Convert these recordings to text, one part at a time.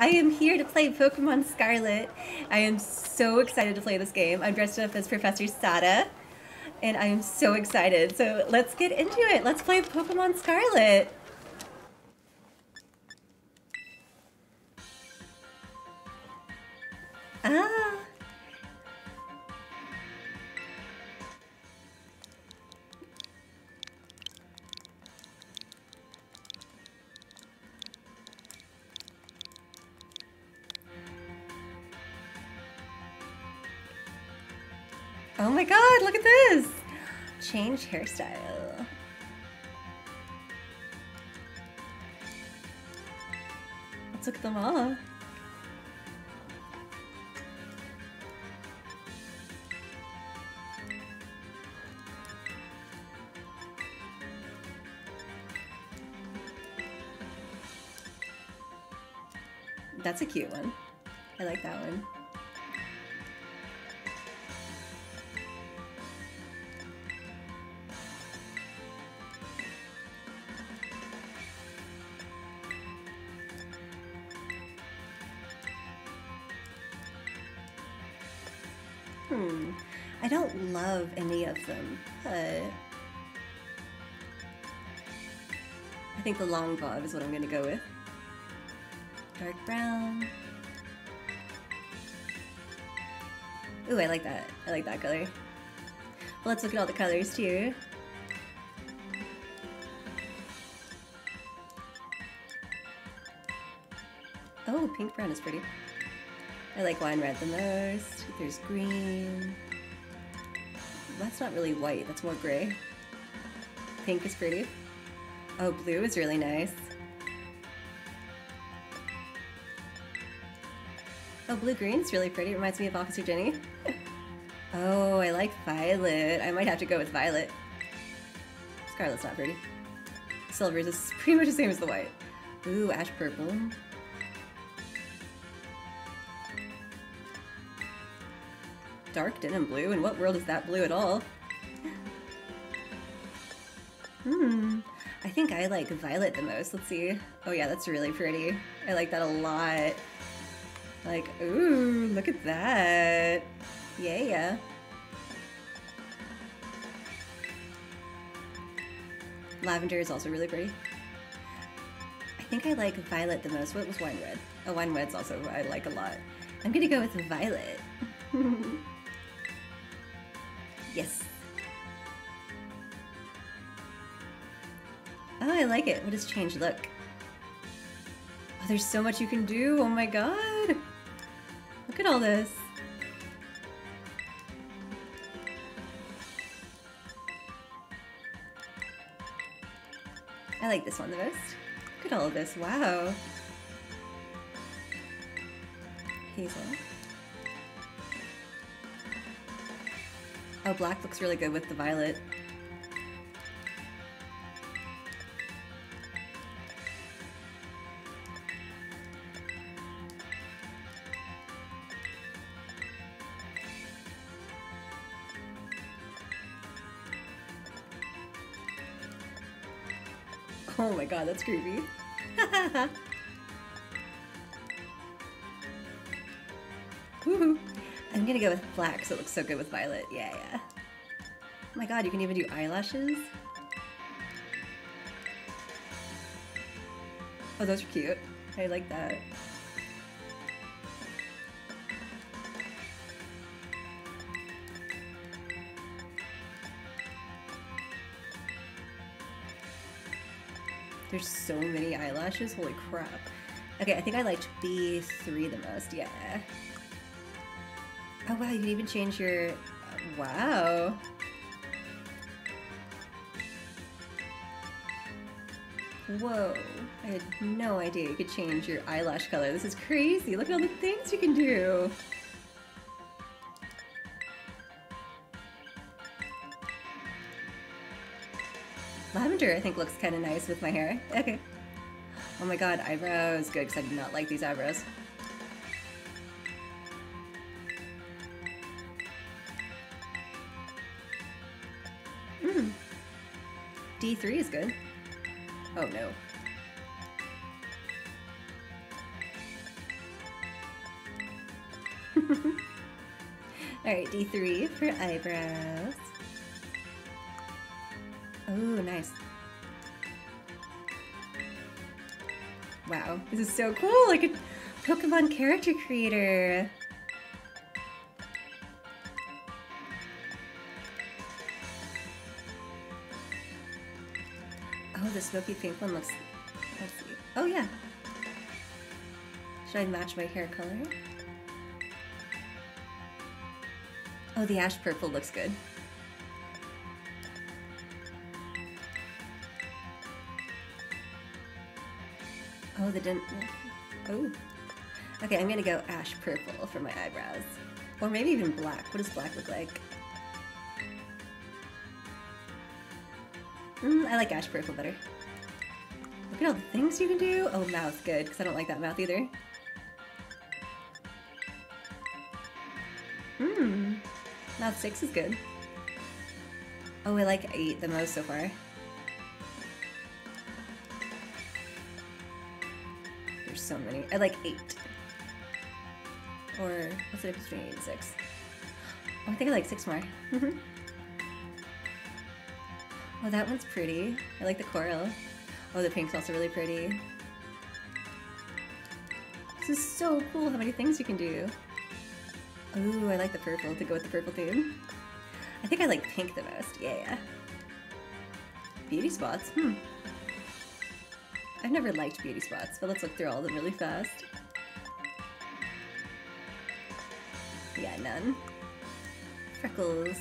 I am here to play Pokemon Scarlet. I am so excited to play this game. I'm dressed up as Professor Sada, and I am so excited. So let's get into it. Let's play Pokemon Scarlet. Ah. My god, look at this! Change hairstyle. Let's look at them all. That's a cute one. I like that one. Don't any of them, but I think the long bob is what I'm gonna go with. Dark brown. Ooh, I like that. I like that color. Well, let's look at all the colors too. Oh, pink brown is pretty. I like wine red the most. There's green. That's not really white, that's more gray. Pink is pretty. Oh, blue is really nice. Oh, blue-green is really pretty. Reminds me of Officer Jenny. oh, I like violet. I might have to go with violet. Scarlet's not pretty. Silver's is pretty much the same as the white. Ooh, ash purple. Dark denim blue? In what world is that blue at all? Hmm. I think I like violet the most. Let's see. Oh yeah, that's really pretty. I like that a lot. Like, ooh, look at that. Yeah. Yeah. Lavender is also really pretty. I think I like violet the most. What was wine red? Oh, wine red's also I like a lot. I'm gonna go with violet. Oh, I like it. What does change look? Oh, there's so much you can do. Oh my god. Look at all this. I like this one the most. Look at all of this. Wow. Hazel. Oh, black looks really good with the violet. God, that's creepy. I'm gonna go with black because it looks so good with violet. Yeah, yeah. Oh my god, you can even do eyelashes? Oh, those are cute. I like that. There's so many eyelashes, holy crap. Okay, I think I liked B3 the most, yeah. Oh wow, you can even change your... Wow. Whoa, I had no idea you could change your eyelash color. This is crazy, look at all the things you can do. I think, looks kind of nice with my hair. Okay. Oh my god, eyebrows. Good, because I do not like these eyebrows. Hmm. D3 is good. Oh no. Alright, D3 for eyebrows. Oh, nice. This is so cool! Like a Pokemon character creator! Oh, the smoky pink one looks... See. Oh, yeah. Should I match my hair color? Oh, the ash purple looks good. Oh, the didn't. Oh. Okay, I'm gonna go ash purple for my eyebrows. Or maybe even black. What does black look like? Mm, I like ash purple better. Look at all the things you can do. Oh, mouth, good, because I don't like that mouth either. Hmm. Mouth 6 is good. Oh, I like 8 the most so far. So many. I like 8. Or, what's difference between 8 and 6? Oh, I think I like 6 more. Oh, that one's pretty. I like the coral. Oh, the pink's also really pretty. This is so cool how many things you can do. Ooh, I like the purple to go with the purple theme. I think I like pink the most. Yeah, yeah. Beauty spots. Hmm. I've never liked beauty spots, but let's look through all of them really fast. Yeah, none. Freckles.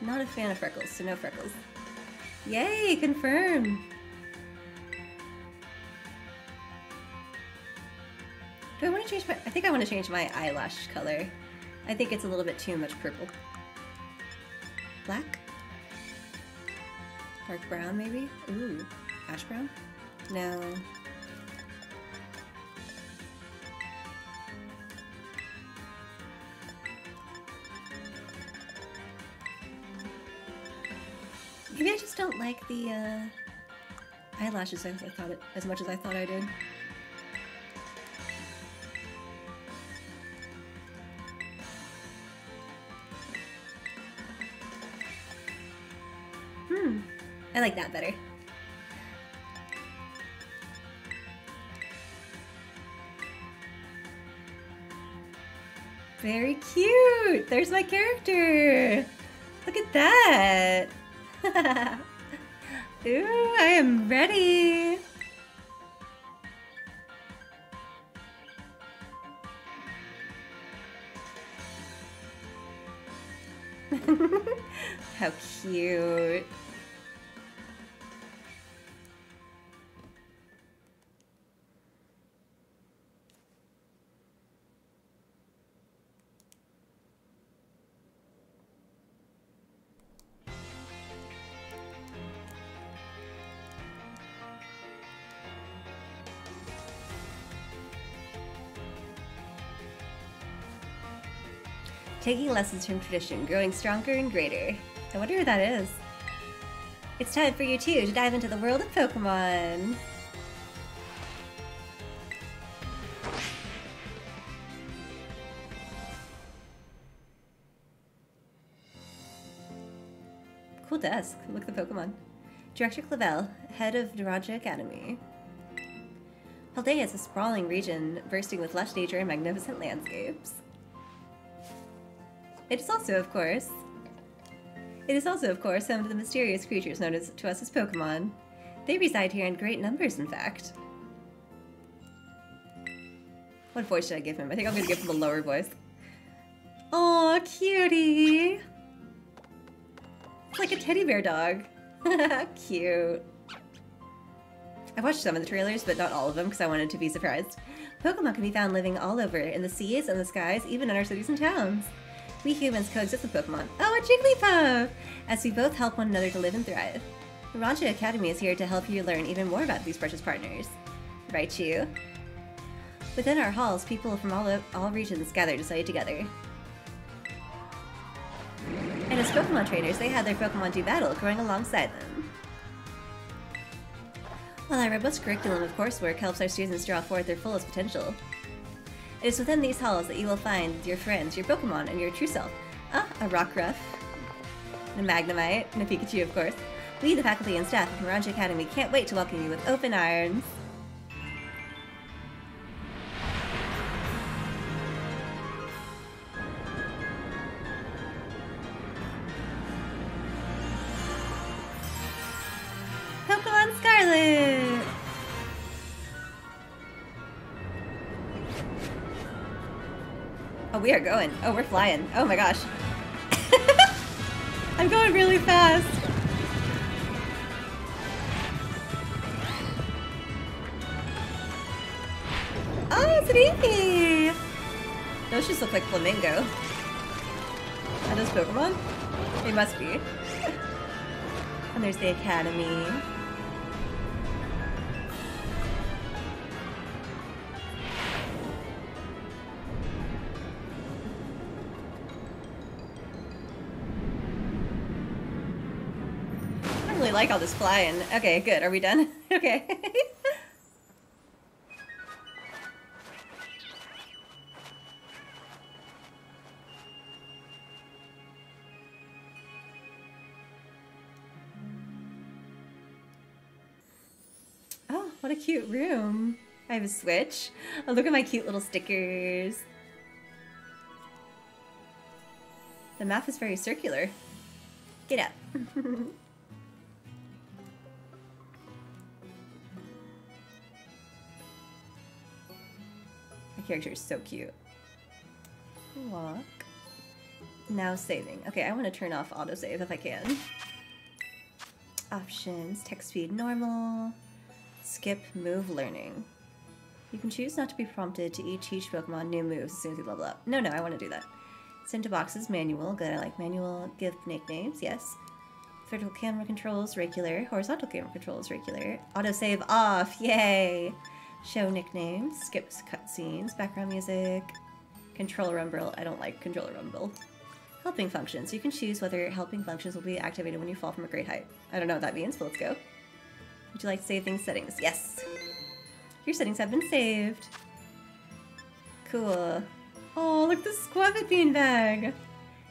Not a fan of freckles, so no freckles. Yay, confirm! Do I want to change my... I think I want to change my eyelash color. I think it's a little bit too much purple. Black? Dark brown, maybe? Ooh, ash brown? No. Maybe I just don't like the uh, eyelashes as I thought it, as much as I thought I did. Hmm, I like that better. Very cute! There's my character! Look at that! Ooh, I am ready! How cute. Taking lessons from tradition, growing stronger and greater. I wonder who that is. It's time for you too to dive into the world of Pokemon. Cool desk. Look at the Pokemon. Director Clavel, head of Naranja Academy. Paldea is a sprawling region bursting with lush nature and magnificent landscapes. It is also, of course, it is also, of course, some of the mysterious creatures known as, to us as Pokemon. They reside here in great numbers, in fact. What voice should I give him? I think I'm gonna give him a lower voice. Oh, cutie! It's like a teddy bear dog. Cute. I watched some of the trailers, but not all of them because I wanted to be surprised. Pokemon can be found living all over, in the seas and the skies, even in our cities and towns. We humans coexist with Pokemon. Oh, a Jigglypuff! As we both help one another to live and thrive. The Naranja Academy is here to help you learn even more about these precious partners. Right, you? Within our halls, people from all, all regions gather to study together. And as Pokemon trainers, they have their Pokemon do battle, growing alongside them. While our robust curriculum of coursework helps our students draw forth their fullest potential. It is within these halls that you will find your friends, your Pokemon, and your true self. Ah, a Rockruff, a Magnemite, and a Pikachu, of course. We, the faculty and staff of Naranja Academy, can't wait to welcome you with open arms. Oh, we are going. Oh, we're flying. Oh my gosh. I'm going really fast. Oh, it's an! Those just look like flamingo. Are those Pokemon? They must be. and there's the Academy. Really like all this flying. Okay, good. Are we done? okay. Oh, what a cute room. I have a switch. Oh, look at my cute little stickers. The map is very circular. Get up. character is so cute. Walk. Now saving. Okay, I want to turn off autosave if I can. Options, text speed normal, skip move learning. You can choose not to be prompted to each teach Pokemon new moves as soon as you level up. No, no, I want to do that. Send to boxes, manual, good, I like manual. Give nicknames, yes. Vertical camera controls, regular. Horizontal camera controls, regular. Autosave off, yay! Show nicknames, skips cutscenes, background music. Controller rumble, I don't like controller rumble. Helping functions. You can choose whether helping functions will be activated when you fall from a great height. I don't know what that means, but let's go. Would you like to save things settings? Yes. Your settings have been saved. Cool. Oh, look the Skwovet beanbag.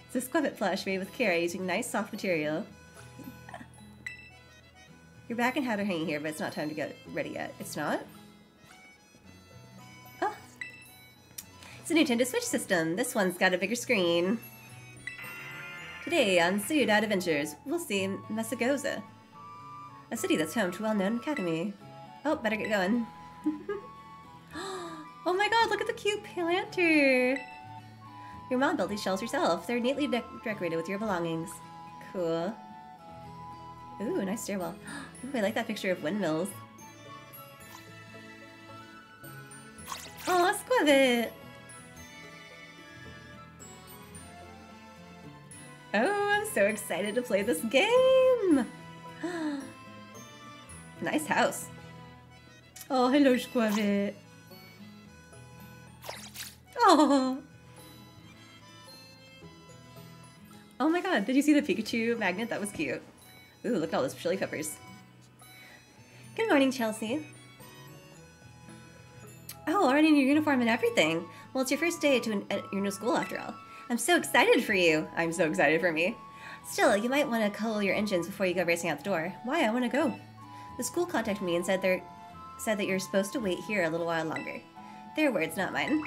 It's a Skwovet plush made with care using nice soft material. Your back and hat are hanging here, but it's not time to get ready yet. It's not? It's a Nintendo Switch system. This one's got a bigger screen. Today on Ciudad Adventures, we'll see Mesagoza, a city that's home to well-known academy. Oh, better get going. oh my god, look at the cute planter! Your mom built these shells herself. They're neatly de decorated with your belongings. Cool. Ooh, nice stairwell. Ooh, I like that picture of windmills. Oh, Skwovet! Oh, I'm so excited to play this game! nice house. Oh, hello, Skwovet. Oh. Oh my god, did you see the Pikachu magnet? That was cute. Ooh, look at all those chili peppers. Good morning, Chelsea. Oh, already in your uniform and everything. Well, it's your first day to an, at your new school after all. I'm so excited for you. I'm so excited for me. Still, you might want to cool your engines before you go racing out the door. Why? I want to go. The school contacted me and said they're said that you're supposed to wait here a little while longer. Their words, not mine.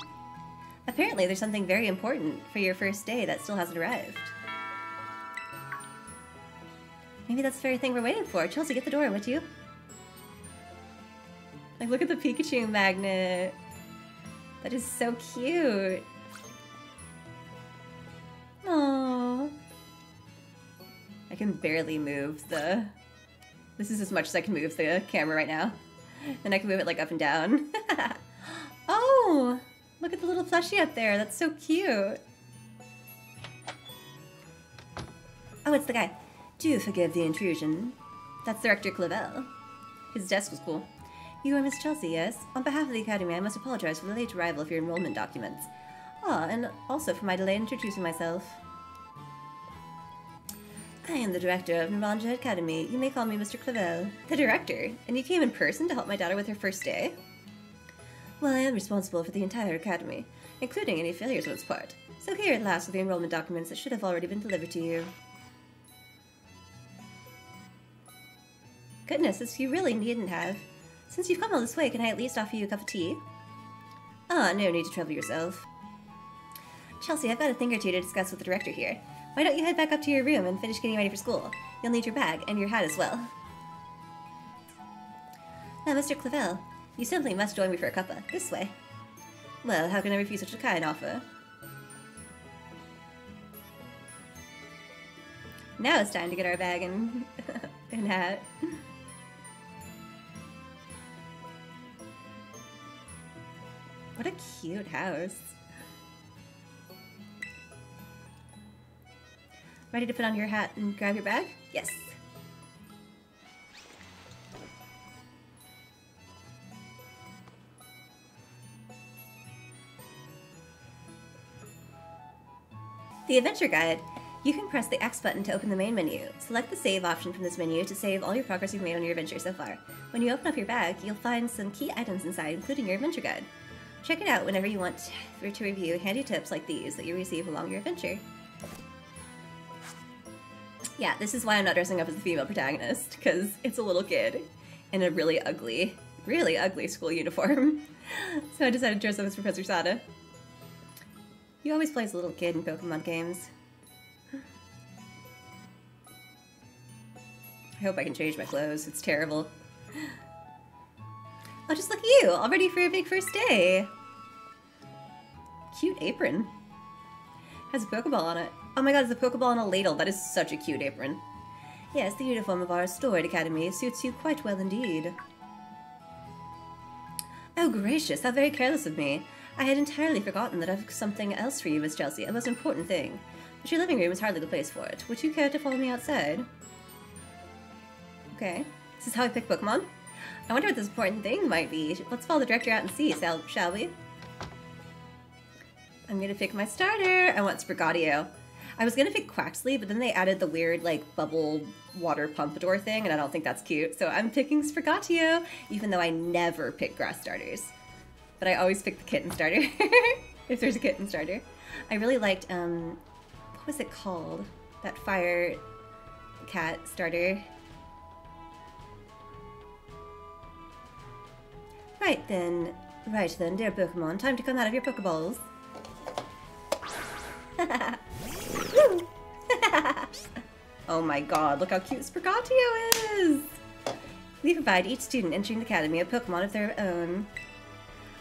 Apparently, there's something very important for your first day that still hasn't arrived. Maybe that's the very thing we're waiting for. Chelsea, get the door, would you? Like, look at the Pikachu magnet. That is so cute. Aww. I can barely move the... This is as much as I can move the camera right now. And I can move it like up and down. oh! Look at the little plushie up there. That's so cute. Oh, it's the guy. Do forgive the intrusion. That's Director Clavel. His desk was cool. You are Miss Chelsea, yes? On behalf of the Academy, I must apologize for the late arrival of your enrollment documents. Ah, and also for my delay in introducing myself. I am the director of Naranja Academy. You may call me Mr. Clavel. The director? And you came in person to help my daughter with her first day? Well, I am responsible for the entire academy, including any failures on its part. So here at last are the enrollment documents that should have already been delivered to you. Goodness, this you really needn't have. Since you've come all this way, can I at least offer you a cup of tea? Ah, no need to trouble yourself. Chelsea, I've got a thing or two to discuss with the director here. Why don't you head back up to your room and finish getting ready for school? You'll need your bag and your hat as well. Now, Mr. Clavel, you simply must join me for a cuppa. This way. Well, how can I refuse such a kind offer? Now it's time to get our bag and, and hat. What a cute house. Ready to put on your hat and grab your bag? Yes. The Adventure Guide. You can press the X button to open the main menu. Select the Save option from this menu to save all your progress you've made on your adventure so far. When you open up your bag, you'll find some key items inside, including your Adventure Guide. Check it out whenever you want to review handy tips like these that you receive along your adventure. Yeah, this is why I'm not dressing up as the female protagonist, because it's a little kid in a really ugly, really ugly school uniform. so I decided to dress up as Professor Sada. You always play as a little kid in Pokemon games. I hope I can change my clothes. It's terrible. Oh, just look at you, all ready for your big first day. Cute apron. Has a Pokeball on it. Oh my god, it's a Pokeball on a ladle. That is such a cute apron. Yes, the uniform of our storied academy suits you quite well indeed. Oh gracious, how very careless of me. I had entirely forgotten that I've something else for you, Miss Chelsea, a most important thing. But your living room is hardly the place for it. Would you care to follow me outside? Okay. This is how I pick Pokemon? I wonder what this important thing might be. Let's follow the director out and see, shall we? I'm gonna pick my starter. I want Sprigatito. I was gonna pick Quaxly, but then they added the weird, like, bubble water Pompadour thing, and I don't think that's cute. So I'm picking Sprigatito, even though I never pick grass starters. But I always pick the kitten starter, if there's a kitten starter. I really liked, um, what was it called? That fire cat starter. Right then, right then, dear Pokemon, time to come out of your Pokeballs. oh my god, look how cute Sprigatito is! We provide each student entering the academy a Pokemon of their own.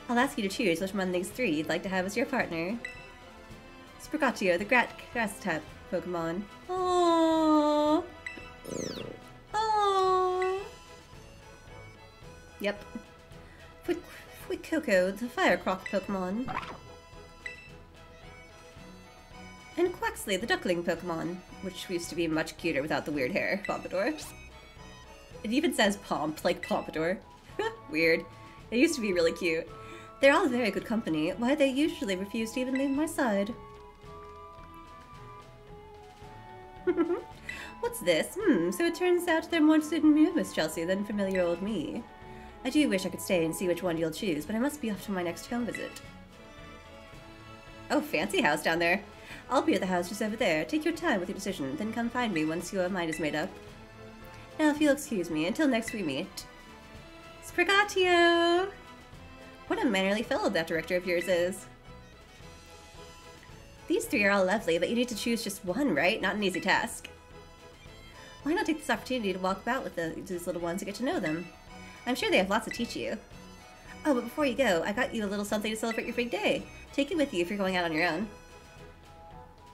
I'll ask you to choose which one of these three you'd like to have as your partner. Sprigatito, the Grat grass type Pokemon. Aww. Aww. Yep. Fuecoco, the Fire Croc Pokemon. And Quaxly, the duckling Pokemon, which used to be much cuter without the weird hair, Pompadour. It even says Pomp, like Pompadour. weird. It used to be really cute. They're all very good company, why they usually refuse to even leave my side. What's this? Hmm, so it turns out they're more interested in you, Miss Chelsea, than familiar old me. I do wish I could stay and see which one you'll choose, but I must be off to my next home visit. Oh, fancy house down there. I'll be at the house just over there. Take your time with your decision, then come find me once your mind is made up. Now, if you'll excuse me, until next we meet. Sprigatito! What a mannerly fellow that director of yours is. These three are all lovely, but you need to choose just one, right? Not an easy task. Why not take this opportunity to walk about with the, these little ones and get to know them? I'm sure they have lots to teach you. Oh, but before you go, I got you a little something to celebrate your big day. Take it with you if you're going out on your own.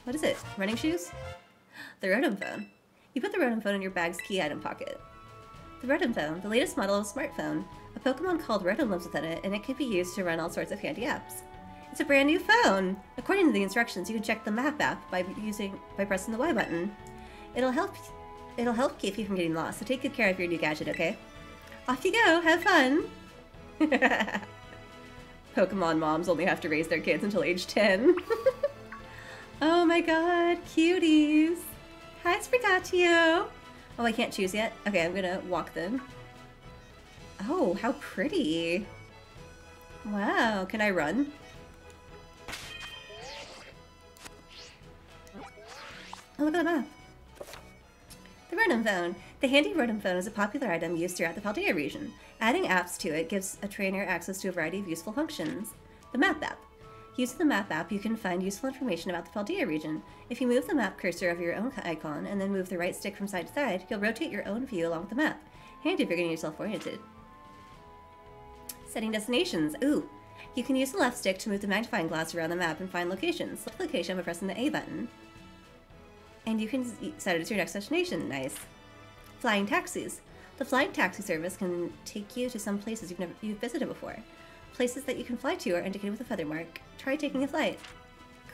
What is it? Running shoes? The Rotom Phone. You put the Rotom Phone in your bag's key item pocket. The Rotom Phone, the latest model of smartphone. A Pokemon called Rotom lives within it, and it can be used to run all sorts of handy apps. It's a brand new phone! According to the instructions, you can check the map app by using by pressing the Y button. It'll help it'll help keep you from getting lost, so take good care of your new gadget, okay? Off you go, have fun! Pokemon moms only have to raise their kids until age 10. oh my god, cuties! Hi, Sprigatito! Oh, I can't choose yet? Okay, I'm gonna walk them. Oh, how pretty! Wow, can I run? Oh, look at the map. The Rotom Phone. The handy Rotom Phone is a popular item used throughout the Paldea region. Adding apps to it gives a trainer access to a variety of useful functions. The Map app. Using the Map app, you can find useful information about the Paldea region. If you move the map cursor over your own icon and then move the right stick from side to side, you'll rotate your own view along with the map. Handy if you're getting yourself oriented. Setting destinations. Ooh. You can use the left stick to move the magnifying glass around the map and find locations. Select location by pressing the A button. And you can set it to your next destination. Nice. Flying taxis. The flying taxi service can take you to some places you've never you've visited before. Places that you can fly to are indicated with a feather mark. Try taking a flight.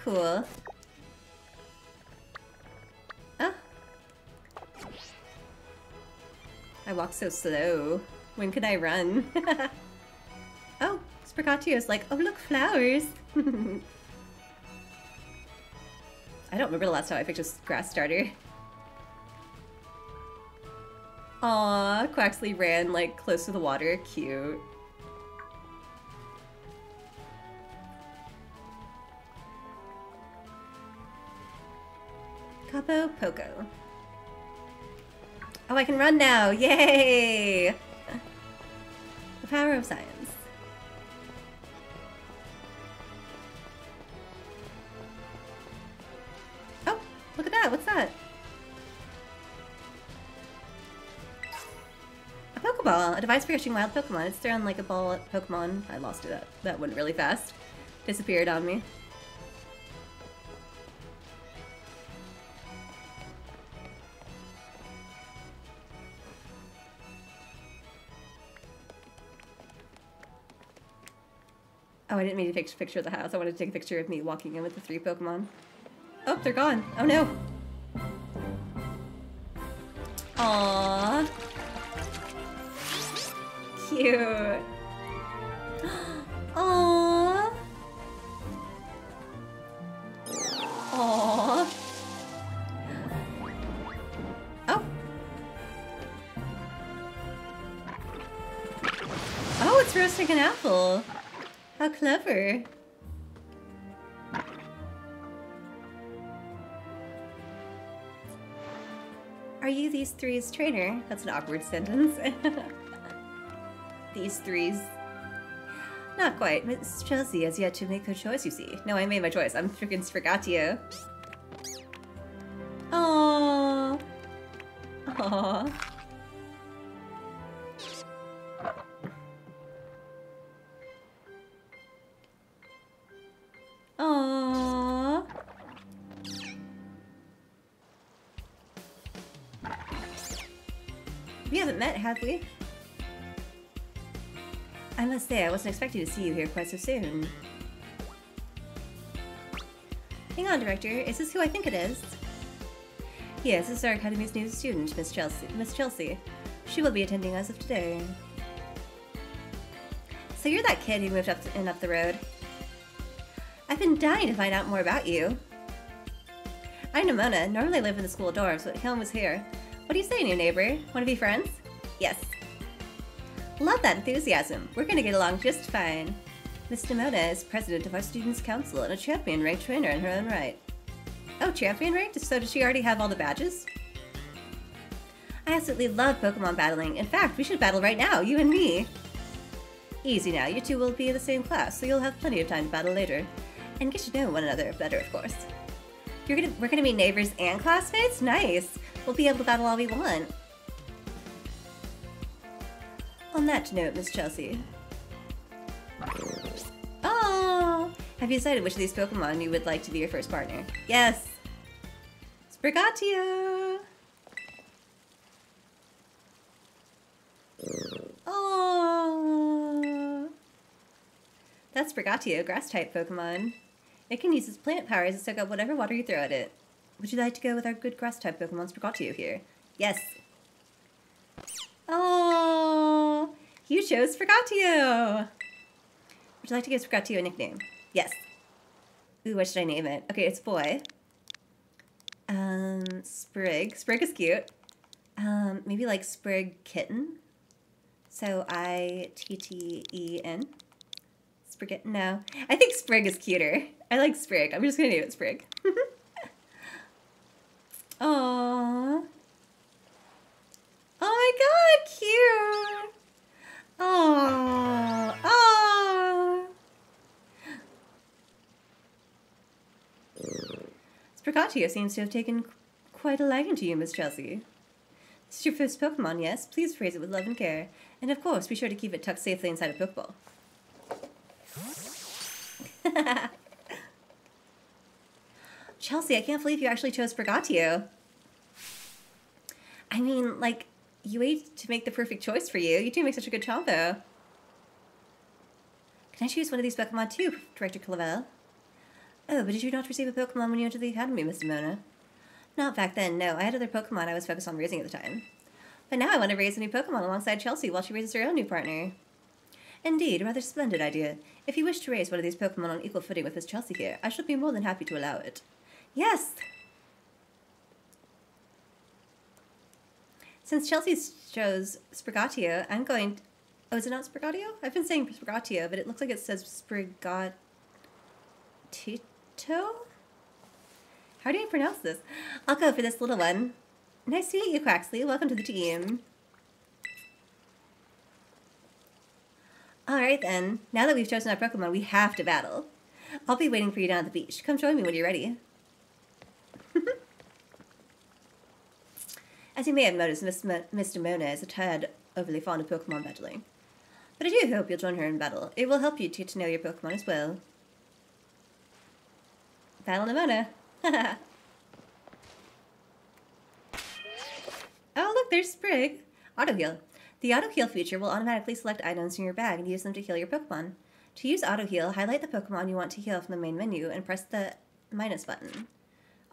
Cool. Oh. I walk so slow. When can I run? oh, Sprigatio's like, oh look, flowers. I don't remember the last time I picked a grass starter. Aw, Quaxly ran like close to the water. Cute. Cabo Poco. Oh, I can run now! Yay! The power of science. Oh, look at that, what's that? A Pokeball, a device for catching wild Pokemon. It's thrown like a ball at Pokemon. I lost it, that, that went really fast. Disappeared on me. Oh, I didn't mean to take a picture of the house. I wanted to take a picture of me walking in with the three Pokemon. Oh, they're gone. Oh no. Aww. Cute. Aww. Aww. Oh. Oh, it's roasting an apple. How clever. Are you these three's trainer? That's an awkward sentence. these threes. Not quite. Miss Chelsea has yet to make her choice, you see. No, I made my choice. I'm freaking Sprigatio. Aww. Aww. Aww. We haven't met, have we? I must say, I wasn't expecting to see you here quite so soon. Hang on, Director. Is this who I think it is? Yes, this is our Academy's new student, Miss Chelsea. Miss Chelsea. She will be attending as of today. So you're that kid who moved up and up the road. I've been dying to find out more about you. I'm Nemona. Normally live in the school dorms, but Helm was here. What do you say, new neighbor? Want to be friends? Yes. Love that enthusiasm. We're gonna get along just fine. Miss Nemona is president of our students' council and a champion ranked trainer in her own right. Oh, champion ranked? So does she already have all the badges? I absolutely love Pokemon battling. In fact, we should battle right now, you and me. Easy now, you two will be in the same class, so you'll have plenty of time to battle later. And get to know one another better, of course. You're gonna, we're gonna be neighbors and classmates? Nice! We'll be able to battle all we want. On that note, Miss Chelsea. Oh! Have you decided which of these Pokemon you would like to be your first partner? Yes! Sprigatio! Oh! That's Sprigatio, grass-type Pokemon. It can use its plant powers to soak up whatever water you throw at it. Would you like to go with our good grass-type Pokemon Sprigatio here? Yes. Oh, you chose Sprigatio. Would you like to give Sprigatio a nickname? Yes. Ooh, what should I name it? Okay, it's boy. Um, Sprig. Sprig is cute. Um, maybe like Sprig Kitten. So I T T E N. Sprig, no. I think Sprig is cuter. I like Sprig. I'm just gonna name it Sprig. Aww. Oh my god, cute! Aww. Aww. Sprigatito seems to have taken quite a liking to you, Miss Chelsea. This is your first Pokemon, yes? Please raise it with love and care. And of course, be sure to keep it tucked safely inside a Pokeball. Chelsea, I can't believe you actually chose Sprigatito. I mean, like, you ate to make the perfect choice for you. You two make such a good combo. Can I choose one of these Pokemon too, Director Clavel? Oh, but did you not receive a Pokemon when you entered the Academy, Miss Nemona? Not back then, no. I had other Pokemon I was focused on raising at the time. But now I want to raise a new Pokemon alongside Chelsea while she raises her own new partner. Indeed, a rather splendid idea. If you wish to raise one of these Pokemon on equal footing with Miss Chelsea here, I shall be more than happy to allow it. Yes! Since Chelsea chose Sprigatito, I'm going... To, Oh, is it not Sprigatito? I've been saying Sprigatito, but it looks like it says Sprigatito? How do you pronounce this? I'll go for this little one. Nice to meet you, Quaxly. Welcome to the team. Alright then, now that we've chosen our Pokemon, we have to battle. I'll be waiting for you down at the beach. Come join me when you're ready. As you may have noticed, Miss Nemona is a tad overly fond of Pokemon battling. But I do hope you'll join her in battle. It will help you to get to know your Pokemon as well. Battle Nemona. oh, look, there's Sprig. Auto heal. The auto heal feature will automatically select items from your bag and use them to heal your Pokemon. To use auto heal, highlight the Pokemon you want to heal from the main menu and press the minus button.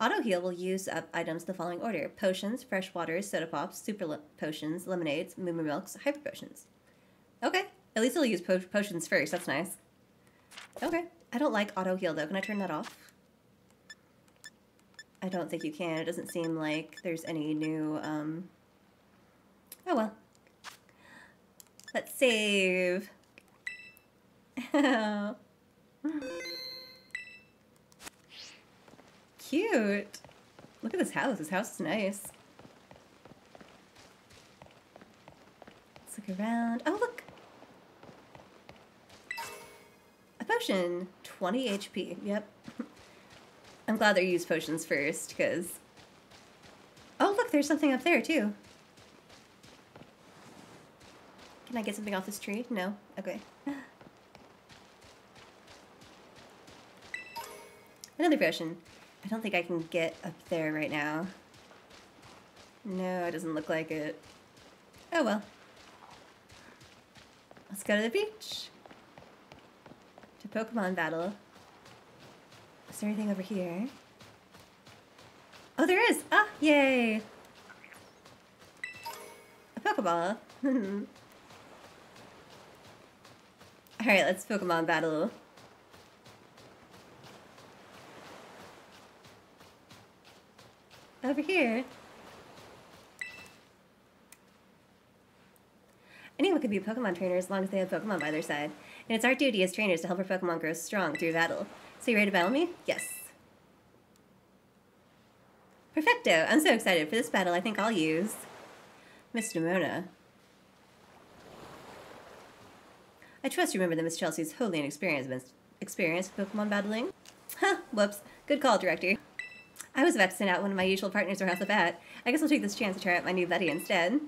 Auto heal will use up items in the following order potions, fresh waters, soda pops, super potions, lemonades, moo milks, hyper potions. Okay, at least it'll use po potions first. That's nice. Okay, I don't like auto heal though. Can I turn that off? I don't think you can. It doesn't seem like there's any new, um... Oh well. Let's save. Cute. Look at this house. This house is nice. Let's look around. Oh, look! A potion. 20 HP. Yep. I'm glad they used potions first, because... Oh, look, there's something up there, too. Can I get something off this tree? No? Okay. Another potion. I don't think I can get up there right now. No, it doesn't look like it. Oh well. Let's go to the beach. To Pokemon battle. Is there anything over here? Oh, there is! Ah, yay! A Pokeball. Alright, let's Pokemon battle. Over here. Anyone could be a Pokemon trainer as long as they have Pokemon by their side. And it's our duty as trainers to help our Pokemon grow strong through battle. So you ready to battle me? Yes. Perfecto! I'm so excited for this battle I think I'll use Miss Nemona. I trust you remember that Miss Chelsea is wholly inexperienced experienced Pokemon battling. Huh, whoops. Good call, Director. I was about to send out one of my usual partners right off the bat. I guess I'll take this chance to try out my new buddy instead.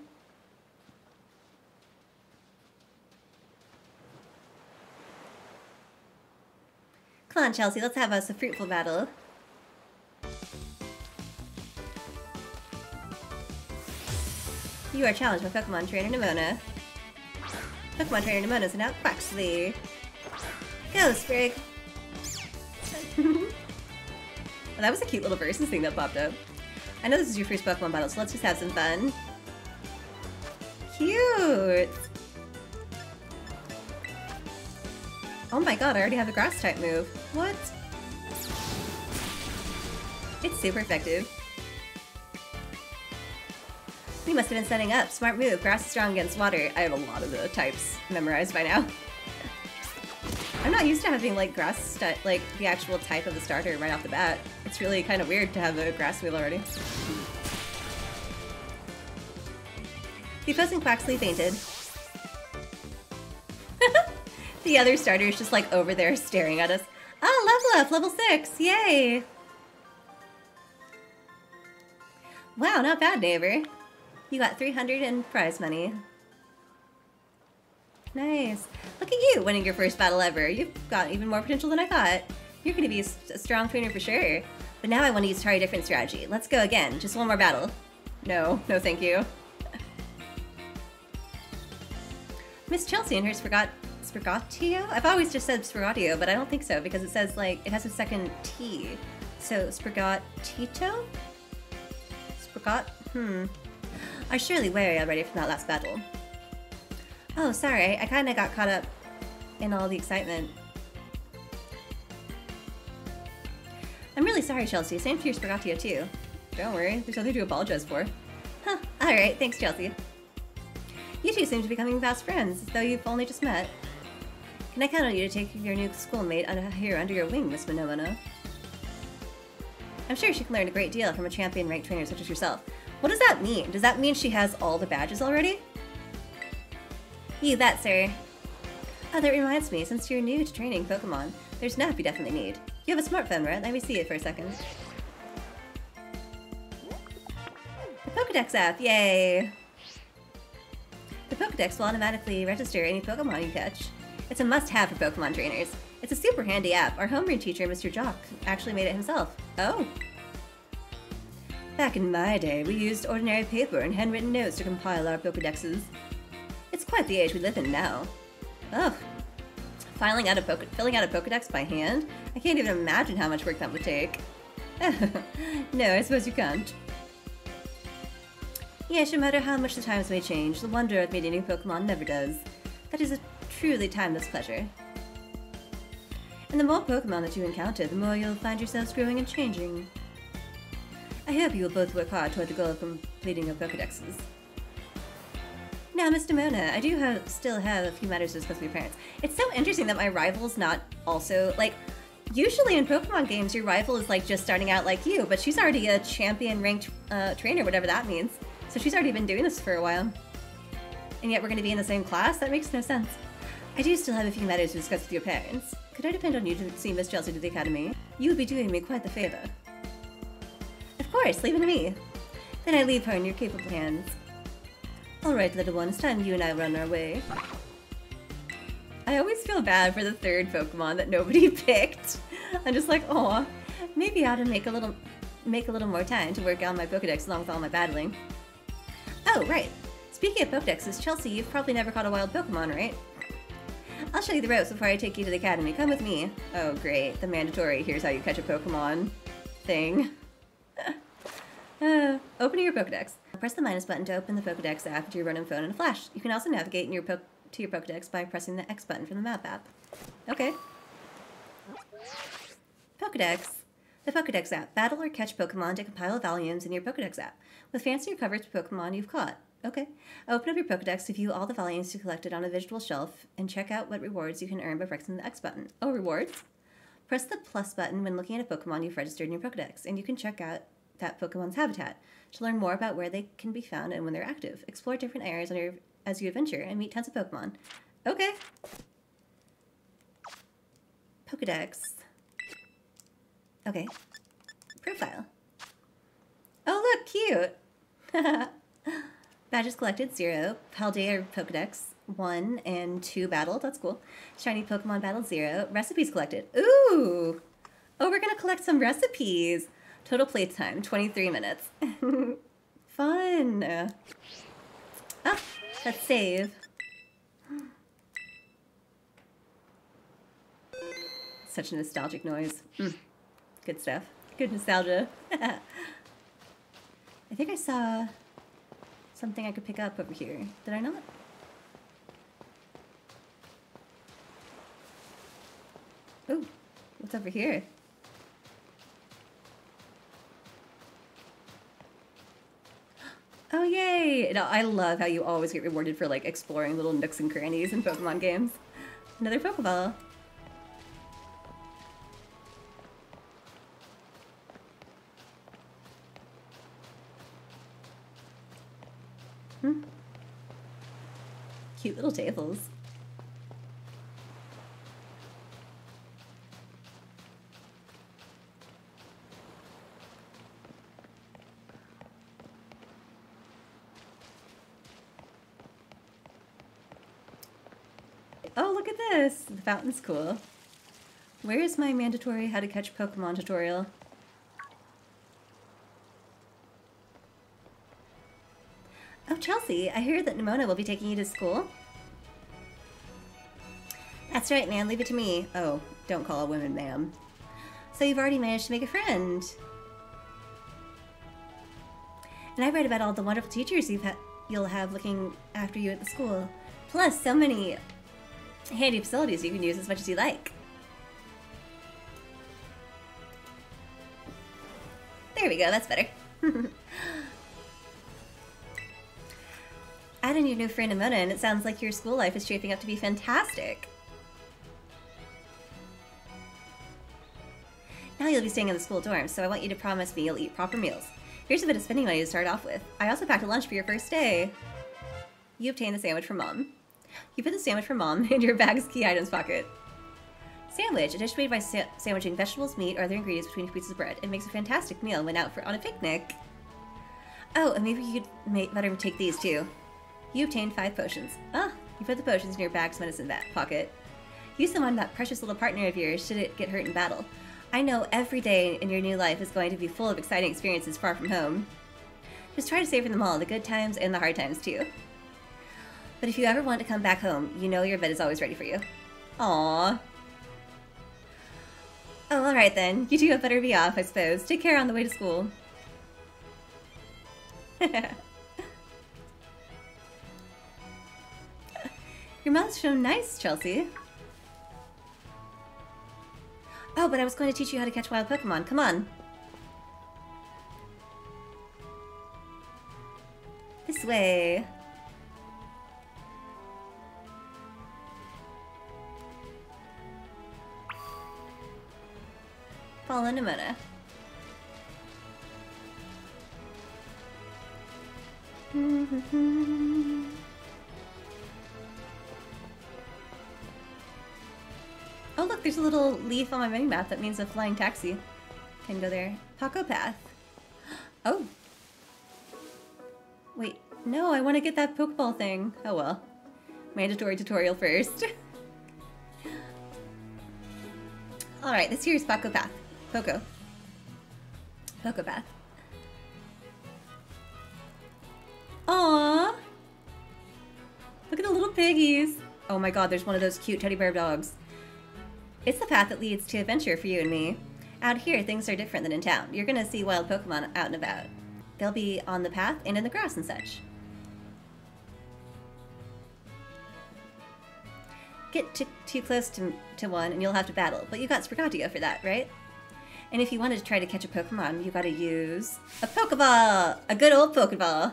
Come on, Chelsea, let's have us a fruitful battle. You are challenged by Pokemon Trainer Nemona. Pokemon Trainer Nemona is now Quaxly. Go, Sprig! that was a cute little versus thing that popped up. I know this is your first Pokemon battle, so let's just have some fun. Cute! Oh my god, I already have a grass type move. What? It's super effective. We must have been setting up. Smart move. Grass is strong against water. I have a lot of the types memorized by now. I'm not not used to having like grass, like the actual type of the starter right off the bat. It's really kind of weird to have a grass wheel already. The opposing Quaxly fainted. the other starter is just like over there staring at us. Oh, level up, level 6, yay! Wow, not bad, neighbor. You got 300 in prize money. Nice. Look at you winning your first battle ever. You've got even more potential than I thought. You're to be a, strong trainer for sure. But now I want to use try a different strategy. Let's go again. Just one more battle. No, no thank you. Miss Chelsea and her Sprigat Sprigatio? I've always just said Sprigatio, but I don't think so because it says like it has a second T. So Sprigatito? Sprigat? Hmm. I'm surely wary already from that last battle. Oh, sorry. I kind of got caught up in all the excitement. I'm really sorry, Chelsea. Same to your Sprigatio, too. Don't worry. There's nothing to apologize for. Huh. Alright, thanks, Chelsea. You two seem to be becoming fast friends, though you've only just met. Can I count on you to take your new schoolmate under, here under your wing, Miss Manomono? I'm sure she can learn a great deal from a champion-ranked trainer such as yourself. What does that mean? Does that mean she has all the badges already? You bet, sir. Oh, that reminds me, since you're new to training Pokemon, there's an app you definitely need. You have a smartphone, right? Let me see it for a second. The Pokedex app, yay! The Pokedex will automatically register any Pokemon you catch. It's a must-have for Pokemon trainers. It's a super handy app. Our homeroom teacher, Mr. Jacq, actually made it himself. Oh! Back in my day, we used ordinary paper and handwritten notes to compile our Pokedexes. It's quite the age we live in now. Ugh. Filing out a filling out a Pokedex by hand? I can't even imagine how much work that would take. no, I suppose you can't. Yes, no matter how much the times may change, the wonder of meeting new Pokemon never does. That is a truly timeless pleasure. And the more Pokemon that you encounter, the more you'll find yourselves growing and changing. I hope you will both work hard toward the goal of completing your Pokedexes. Now, Miss Nemona, I do have still have a few matters to discuss with your parents. It's so interesting that my rival's not also like. Usually in Pokemon games, your rival is like just starting out like you, but she's already a champion ranked uh, trainer, whatever that means. So she's already been doing this for a while. And yet we're going to be in the same class? That makes no sense. I do still have a few matters to discuss with your parents. Could I depend on you to see Miss Chelsea to the academy? You would be doing me quite the favor. Of course, leave it to me. Then I leave her in your capable hands. Alright, little one, it's time you and I run our way. I always feel bad for the third Pokemon that nobody picked. I'm just like, oh, maybe I ought to make a little make a little more time to work on my Pokedex along with all my battling. Oh, right. Speaking of Pokedexes, Chelsea, you've probably never caught a wild Pokemon, right? I'll show you the ropes before I take you to the academy. Come with me. Oh, great. The mandatory here's how you catch a Pokemon thing. uh, opening your Pokedex. Press the minus button to open the Pokedex app to your running phone in a flash. You can also navigate your to your Pokedex by pressing the X button from the map app. Okay. Pokedex. The Pokedex app. Battle or catch Pokemon to compile volumes in your Pokedex app. With fancier covers Pokemon you've caught. Okay. Open up your Pokedex to view all the volumes you collected on a visual shelf and check out what rewards you can earn by pressing the X button. Oh, rewards? Press the plus button when looking at a Pokemon you've registered in your Pokedex, and you can check out that Pokemon's habitat to learn more about where they can be found and when they're active. Explore different areas your, as you adventure and meet tons of Pokemon. Okay. Pokedex. Okay. Profile. Oh, look, cute. Badges collected, zero. Paldea Pokedex, one and two battled. That's cool. Shiny Pokemon battled, zero. Recipes collected. Ooh! Oh, we're gonna collect some recipes. Total playtime, 23 minutes. Fun! Ah, let's save. Such a nostalgic noise. Mm. Good stuff. Good nostalgia. I think I saw something I could pick up over here. Did I not? Oh, what's over here? Oh yay! I love how you always get rewarded for like exploring little nooks and crannies in Pokemon games. Another Pokeball. Hmm. Cute little tables. The fountain's cool. Where is my mandatory how to catch Pokemon tutorial? Oh, Chelsea, I hear that Nemona will be taking you to school. That's right, man. Leave it to me. Oh, don't call a woman ma'am. So you've already managed to make a friend. And I read about all the wonderful teachers you've ha you'll have looking after you at the school. Plus, so many handy facilities you can use as much as you like. There we go, that's better. Adding your new friend Amona, and it sounds like your school life is shaping up to be fantastic. Now you'll be staying in the school dorm, so I want you to promise me you'll eat proper meals. Here's a bit of spending money to start off with. I also packed a lunch for your first day. You obtained the sandwich from mom. You put the sandwich from mom in your bag's key items pocket. Sandwich, a dish made by sa sandwiching vegetables, meat, or other ingredients between pieces of bread. It makes a fantastic meal when out for on a picnic. Oh, and maybe you could better take these too. You obtained five potions. Ah, you put the potions in your bag's medicine pocket. Use them on that precious little partner of yours should it get hurt in battle. I know every day in your new life is going to be full of exciting experiences far from home. Just try to savor them all, the good times and the hard times too. But if you ever want to come back home, you know your bed is always ready for you. Aww. Oh, alright then. You two had better be off, I suppose. Take care on the way to school. Your mouth's so nice, Chelsea. Oh, but I was going to teach you how to catch wild Pokemon. Come on. This way. Follow Nemona. Oh look, there's a little leaf on my mini map that means a flying taxi can go there. Paco Path. Oh. Wait, no, I want to get that Pokeball thing. Oh well. Mandatory tutorial first. Alright, this here is Paco Path. Poco. Poco Path. Aww! Look at the little piggies! Oh my god, there's one of those cute teddy bear dogs. It's the path that leads to adventure for you and me. Out here, things are different than in town. You're gonna see wild Pokemon out and about. They'll be on the path and in the grass and such. Get too, too close to, to one and you'll have to battle, but you got Sprigatito for that, right? And if you wanted to try to catch a Pokemon, you gotta use a Pokeball! A good old Pokeball!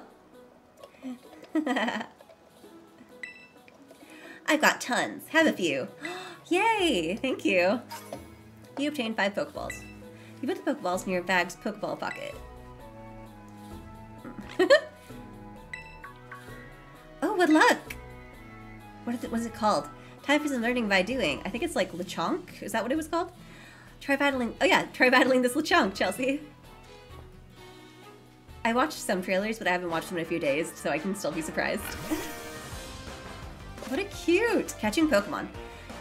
I've got tons. Have a few. Yay! Thank you. You obtained five Pokeballs. You put the Pokeballs in your bag's Pokeball pocket. oh, good luck! What is, it, what is it called? Time for some learning by doing. I think it's like Lechonk? Is that what it was called? Try battling- oh yeah, try battling this Lechonk, Chelsea. I watched some trailers, but I haven't watched them in a few days, so I can still be surprised. what a cute! Catching Pokemon.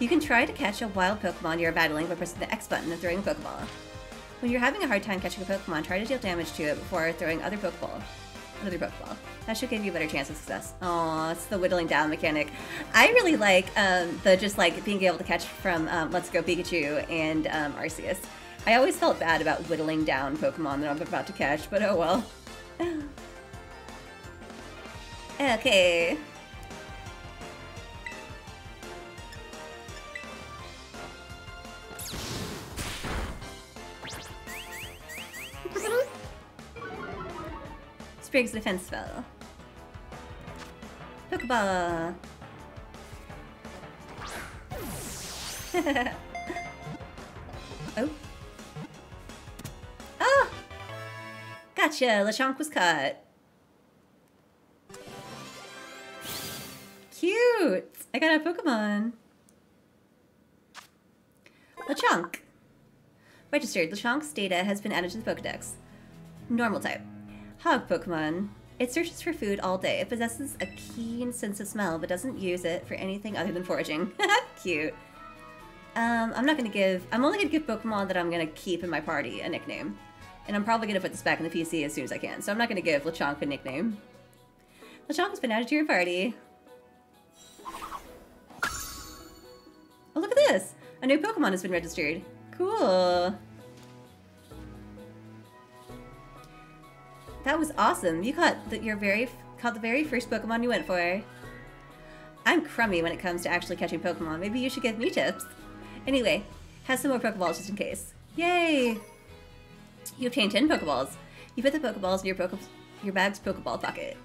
You can try to catch a wild Pokemon you're battling by pressing the X button and throwing a Pokeball. When you're having a hard time catching a Pokemon, try to deal damage to it before throwing other Pokeball. Another Pokeball. That should give you a better chance of success. Oh, it's the whittling down mechanic. I really like um, the just like being able to catch from um, Let's Go Pikachu and um, Arceus. I always felt bad about whittling down Pokemon that I'm about to catch, but oh well. okay. Sprig's defense spell. Pokeball! oh. Oh! Gotcha! Lechonk was caught. cute! I got a Pokemon. Lechonk. Registered. Lechonk's data has been added to the Pokedex. Normal type. Hog Pokemon. It searches for food all day. It possesses a keen sense of smell, but doesn't use it for anything other than foraging. Cute. Um, I'm not going to give... I'm only going to give Pokemon that I'm going to keep in my party a nickname. And I'm probably going to put this back in the PC as soon as I can. So I'm not going to give Lechonk a nickname. Lechonk has been added to your party. Oh, look at this! A new Pokemon has been registered. Cool. That was awesome. You caught the, your very caught the very first Pokemon you went for. I'm crummy when it comes to actually catching Pokemon. Maybe you should give me tips. Anyway, have some more Pokeballs just in case. Yay! You obtained 10 Pokeballs. You put the Pokeballs in your, Poke your bag's Pokeball pocket.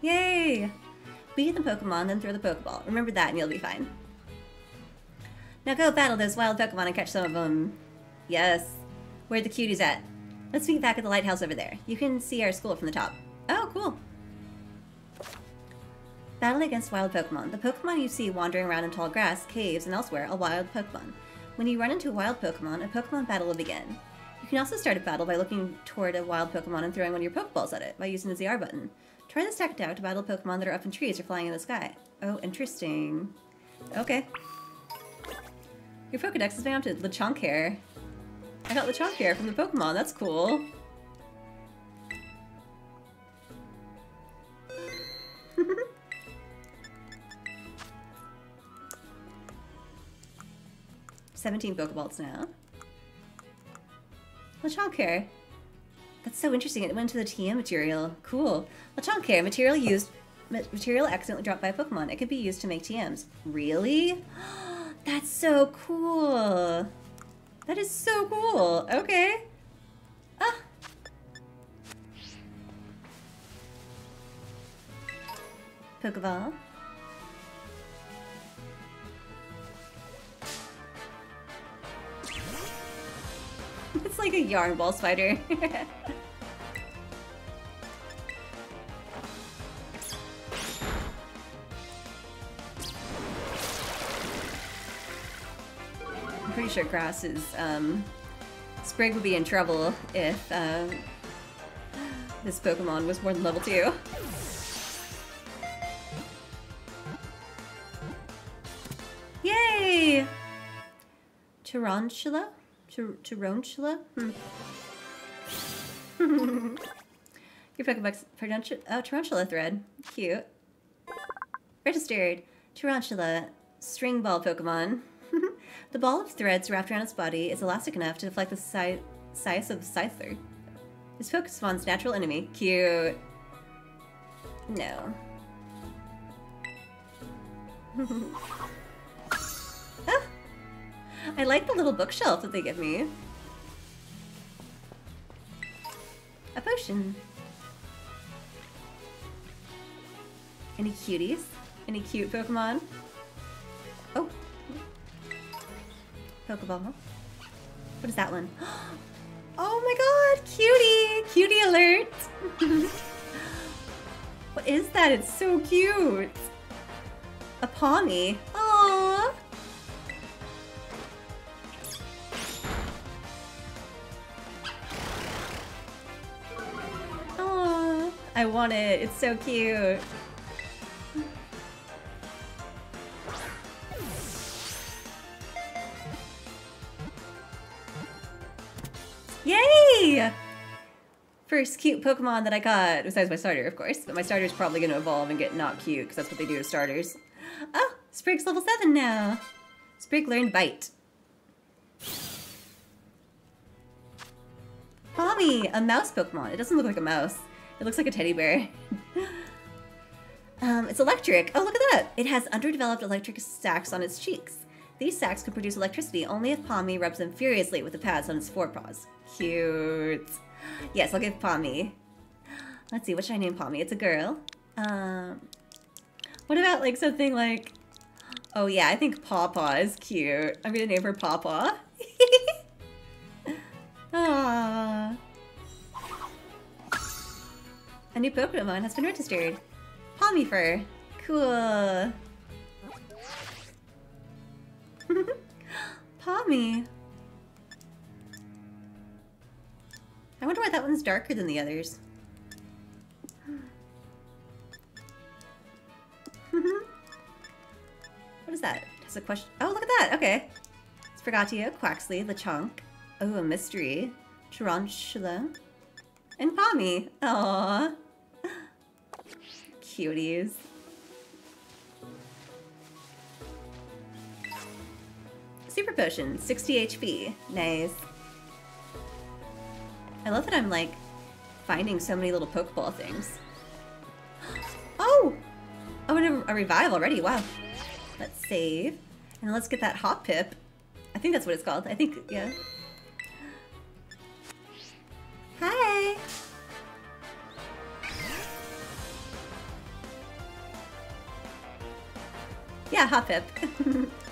Yay! Beat the Pokemon, then throw the Pokeball. Remember that and you'll be fine. Now go battle those wild Pokemon and catch some of them. Yes. Where the cuties at? Let's meet back at the lighthouse over there. You can see our school from the top. Oh, cool. Battle against wild Pokemon. The Pokemon you see wandering around in tall grass, caves, and elsewhere are wild Pokemon. When you run into a wild Pokemon, a Pokemon battle will begin. You can also start a battle by looking toward a wild Pokemon and throwing one of your Pokeballs at it by using the ZR button. Try this tactic out to battle Pokemon that are up in trees or flying in the sky. Oh, interesting. Okay. Your Pokedex is bound to Lechonk hair. I got Lechonk hair from the Pokemon, that's cool. Seventeen Pokeballs now. Lechonk hair. That's so interesting. It went to the TM material. Cool. Lechonk hair. Material used. Material accidentally dropped by a Pokemon. It could be used to make TMs. Really? That's so cool. That is so cool. Okay. Ah. Pokeball. it's like a yarn ball spider. pretty sure Grass is, um, Sprig would be in trouble if, um, this Pokemon was more than level 2. Yay! Tarantula? Tarantula? Hmm. Your Pokemon's oh, Tarantula thread. Cute. Registered. Tarantula. String ball Pokemon. The ball of threads wrapped around its body is elastic enough to deflect the si size of Scyther. This Pokemon's natural enemy. Cute. No. ah! I like the little bookshelf that they give me. A potion. Any cuties? Any cute Pokemon? Pokeball. What is that one? Oh my god, cutie! Cutie alert! what is that? It's so cute! A Pawmi. Aww! Aww! I want it. It's so cute. Yay! First cute Pokemon that I got, besides my starter, of course. But my starter's probably going to evolve and get not cute, because that's what they do to starters. Oh, Sprig's level 7 now. Sprig learned Bite. Pawmi, a mouse Pokemon. It doesn't look like a mouse. It looks like a teddy bear. um, it's electric. Oh, look at that. It has underdeveloped electric sacs on its cheeks. These sacs can produce electricity only if Pawmi rubs them furiously with the pads on its forepaws. Cute. Yes, I'll give Pawmi. Let's see, what should I name Pawmi? It's a girl. Um, what about like something like... Oh yeah, I think Pawpaw is cute. I'm gonna name her Pawpaw. Aww. A new Pokemon has been registered. Pawmi Fur. Cool. Pawmi. I wonder why that one's darker than the others. what is that? Has a question. Oh, look at that. Okay. Sprigatia, Quaxly, Lechonk. Oh, a mystery. Tarantula. And Pawmi. Aww. Cuties. Super Potion, 60 HP. Nice. I love that I'm like finding so many little Pokeball things. Oh! Oh, and a, a revive already. Wow. Let's save. And let's get that Hoppip. I think that's what it's called. I think, yeah. Hi! Yeah, Hoppip. Aww.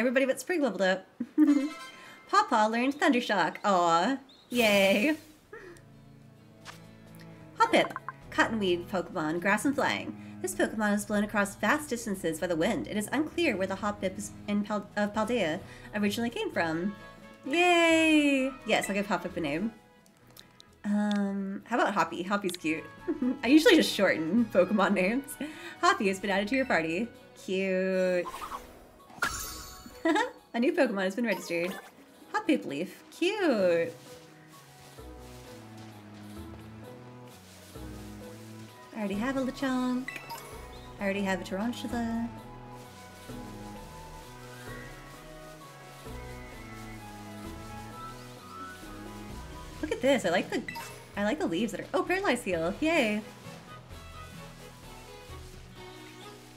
Everybody but Sprig leveled up. Pawpaw learned Thundershock. Aw. Yay. Hoppip. Cottonweed Pokemon, grass and flying. This Pokemon is blown across vast distances by the wind. It is unclear where the Hoppip in Pal of Paldea originally came from. Yay! Yes, I'll give Hoppip a name. Um, how about Hoppy? Hoppy's cute. I usually just shorten Pokemon names. Hoppy has been added to your party. Cute. A new Pokemon has been registered. Hoppy Leaf. Cute. I already have a Lechonk. I already have a Tarantula. Look at this. I like the I like the leaves that are Oh, paralyzed heal. Yay.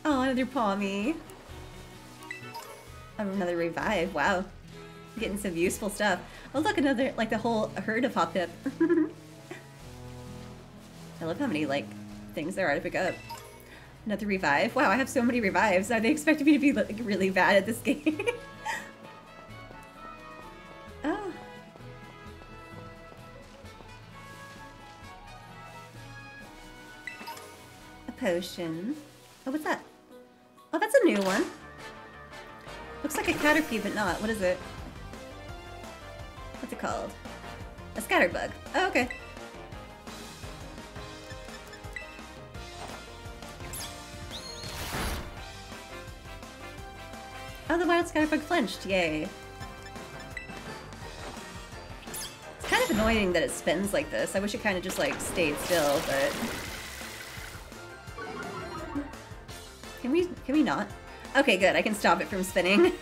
Oh, another Pawmi. Another revive. Wow. Getting some useful stuff. Oh, look, another, like the whole herd of Hoppip. I love how many, like, things there are to pick up. Another revive. Wow, I have so many revives. Are they expecting me to be, like, really bad at this game? oh. A potion. Oh, what's that? Oh, that's a new one. Looks like a Caterpie, but not. What is it? What's it called? A Scatterbug. Oh, okay. Oh, the wild Scatterbug flinched. Yay. It's kind of annoying that it spins like this. I wish it kind of just, like, stayed still, but... Can we, can we not? Okay, good. I can stop it from spinning.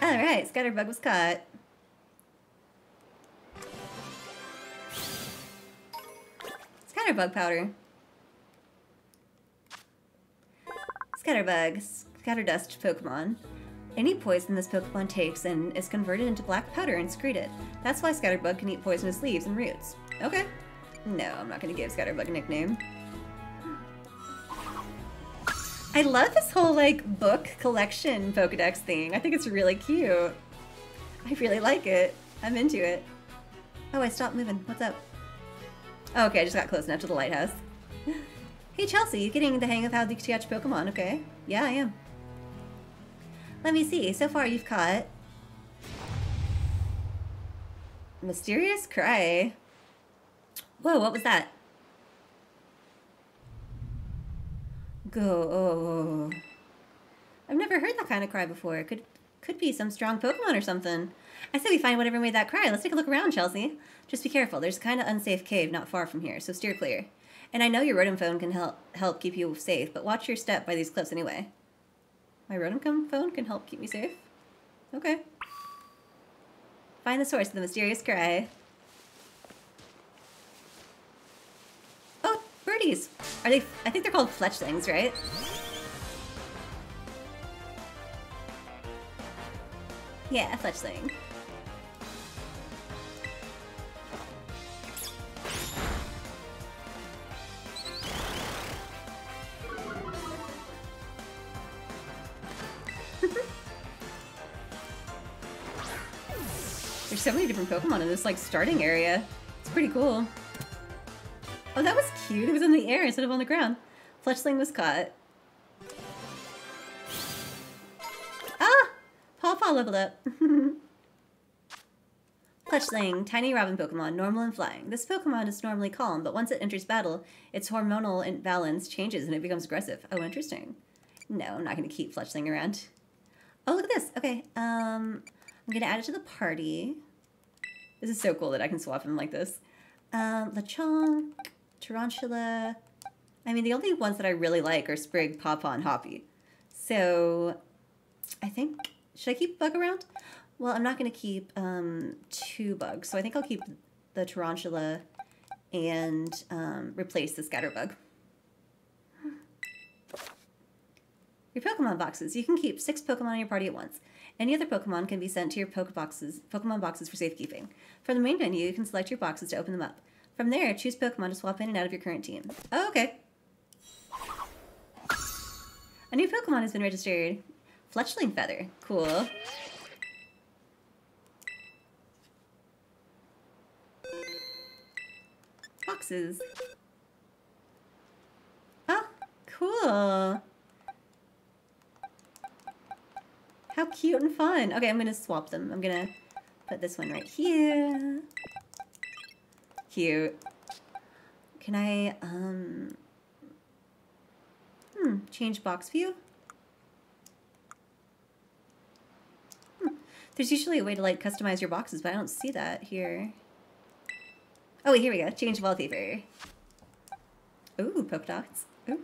Alright, Scatterbug was caught. Scatterbug powder. Scatterbug, Scatterdust Pokemon. Any poison this Pokemon takes and is converted into black powder and secreted. That's why Scatterbug can eat poisonous leaves and roots. Okay. No, I'm not gonna give Scatterbug a nickname. I love this whole, like, book collection Pokedex thing. I think it's really cute. I really like it. I'm into it. Oh, I stopped moving. What's up? Oh, okay, I just got close enough to the lighthouse. Hey, Chelsea, you getting the hang of how to catch Pokemon, okay? Yeah, I am. Let me see. So far, you've caught... Mysterious Cry. Whoa, what was that? Go. I've never heard that kind of cry before. Could could be some strong Pokemon or something. I say we find whatever made that cry. Let's take a look around, Chelsea. Just be careful. There's a kind of unsafe cave not far from here, so steer clear. And I know your Rotom phone can help help keep you safe, but watch your step by these cliffs anyway. My Rotom phone can help keep me safe? Okay. Find the source of the mysterious cry. Oh, birdies! Are they- I think they're called fletchlings, right? Yeah, fletchling. So many different Pokemon in this like starting area. It's pretty cool. Oh, that was cute. It was in the air instead of on the ground. Fletchling was caught. Ah! Pawpaw leveled up. Fletchling, tiny robin Pokemon, normal and flying. This Pokemon is normally calm, but once it enters battle, its hormonal imbalance changes and it becomes aggressive. Oh, interesting. No, I'm not going to keep Fletchling around. Oh, look at this. Okay, um, I'm going to add it to the party. This is so cool that I can swap them like this. Um, Lechonk, Tarantula. I mean, the only ones that I really like are Sprig, Pawpaw, and Hoppy. So, I think, should I keep Bug around? Well, I'm not going to keep um, two bugs, so I think I'll keep the Tarantula and um, replace the Scatterbug. Your Pokemon boxes. You can keep six Pokemon in your party at once. Any other Pokemon can be sent to your Pokeboxes, Pokemon boxes for safekeeping. From the main menu, you can select your boxes to open them up. From there, choose Pokemon to swap in and out of your current team. Oh, okay. A new Pokemon has been registered. Fletchling Feather. Cool. Boxes. Oh, cool. How cute and fun. Okay, I'm going to swap them. I'm going to put this one right here. Cute. Can I, um... Hmm, change box view? Hmm. There's usually a way to, like, customize your boxes, but I don't see that here. Oh, wait, here we go. Change wallpaper. Ooh, polka dots. Ooh.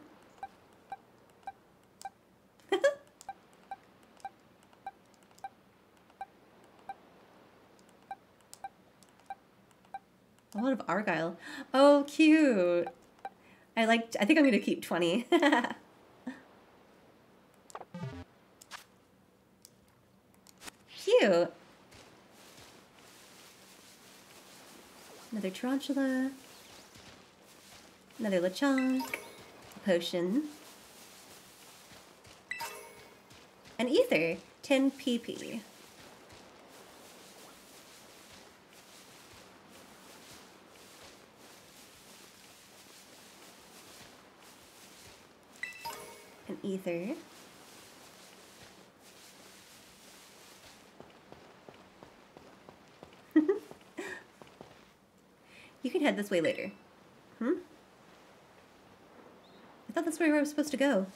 A lot of Argyle. Oh, cute. I like. I think I'm gonna keep 20. cute. Another tarantula. Another Lechonk. Potion. An ether. 10 pp. Ether. You can head this way later. Hmm? I thought that's where I was supposed to go.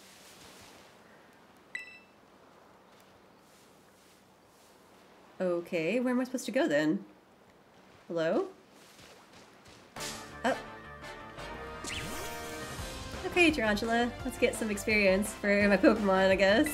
Okay, where am I supposed to go then? Hello? Okay, Tarantula. Let's get some experience for my Pokemon, I guess.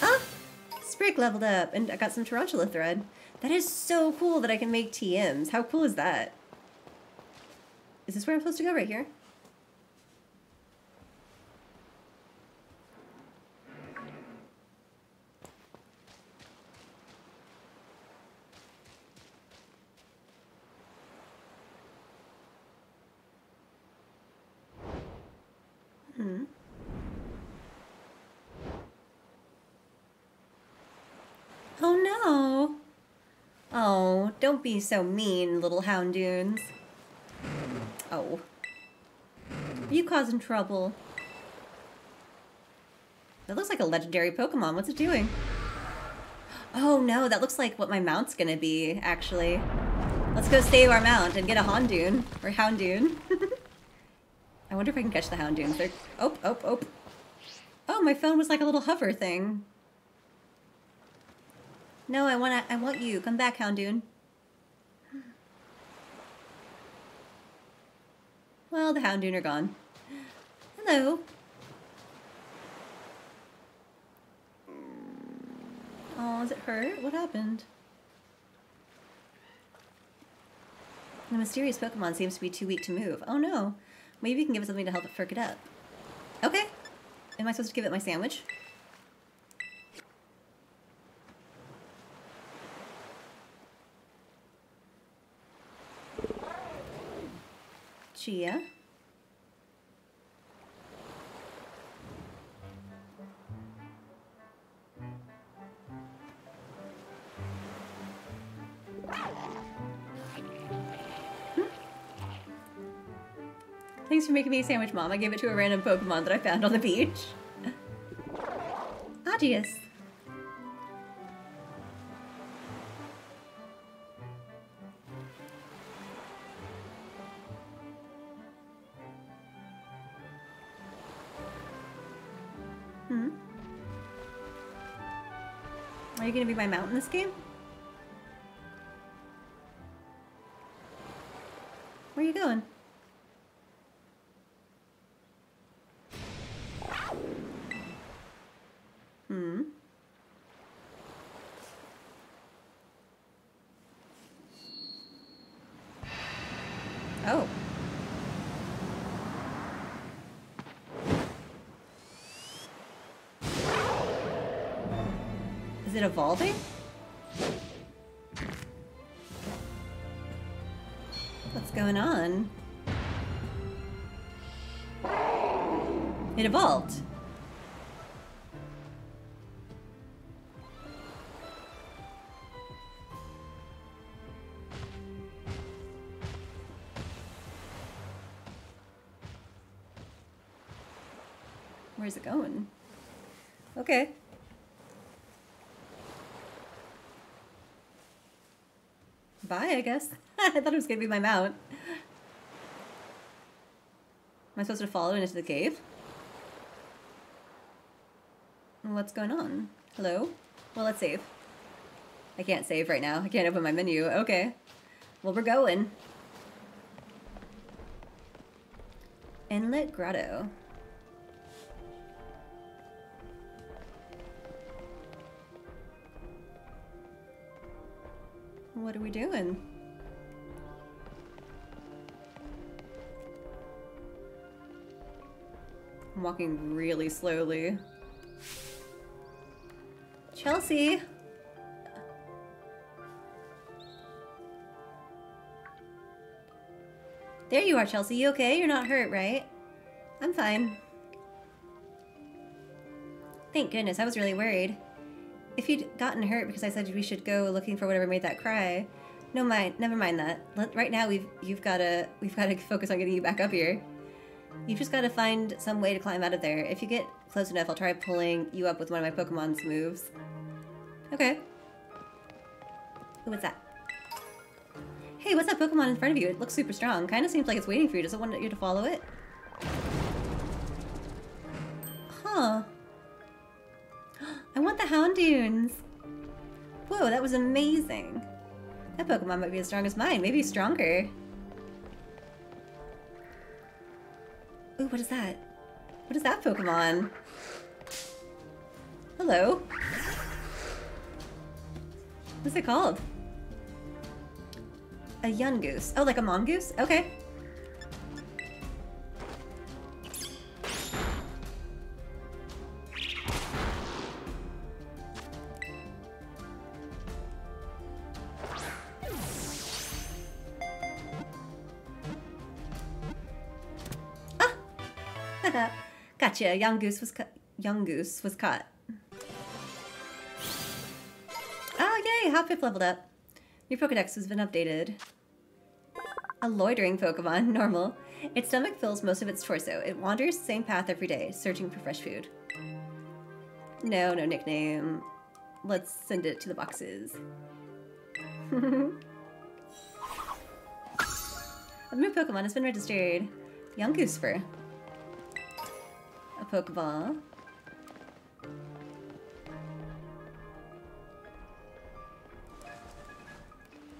Ah! Sprig leveled up, and I got some Tarantula thread. That is so cool that I can make TMs. How cool is that? Is this where I'm supposed to go? Right here? Hmm. Oh no! Oh, don't be so mean, little Houndoons. Oh. Are you causing trouble? That looks like a legendary Pokemon. What's it doing? Oh no, that looks like what my mount's gonna be, actually. Let's go save our mount and get a Houndoon. Or Houndoon. I wonder if I can catch the Houndoons. They're... Oh, oh, oh. Oh, my phone was like a little hover thing. No, I want to I want you. Come back, Houndoon. Well, the Houndoon are gone. Hello. Oh, is it hurt? What happened? The mysterious Pokemon seems to be too weak to move. Oh no. Maybe you can give it something to help it perk it up. Okay. Am I supposed to give it my sandwich? Chia. Hmm? Thanks for making me a sandwich, Mom. I gave it to a random Pokemon that I found on the beach. Audius. Gonna be my mount in this game? Where are you going? Hmm. Oh. Is it evolving? What's going on? It evolved. Where's it going? Okay. I guess. I thought it was gonna be my mount. Am I supposed to follow it into the cave? What's going on? Hello? Well, let's save. I can't save right now. I can't open my menu. Okay. Well, we're going. Inlet Grotto. What are we doing? I'm walking really slowly. Chelsea! There you are, Chelsea. You okay? You're not hurt, right? I'm fine. Thank goodness, I was really worried. If you'd gotten hurt because I said we should go looking for whatever made that cry, no mind, never mind that. Let, right now we've you've got to we've got to focus on getting you back up here. You've just got to find some way to climb out of there. If you get close enough, I'll try pulling you up with one of my Pokemon's moves. Okay. Ooh, what's that? Hey, what's that Pokemon in front of you? It looks super strong. Kind of seems like it's waiting for you. Does it want you to follow it? Huh. I want the Houndoons. Whoa, that was amazing. That Pokemon might be as strong as mine. Maybe stronger. Ooh, what is that? What is that Pokemon? Hello. What's it called? A Yungoos. Oh, like a mongoose? Okay. Gotcha. goose was cut. Yungoos was caught. Oh, ah, yay! Hoppip leveled up. Your Pokedex has been updated. A loitering Pokemon, normal. Its stomach fills most of its torso. It wanders the same path every day, searching for fresh food. No, no nickname. Let's send it to the boxes. a new Pokemon has been registered. Yungoos Fur a Pokeball.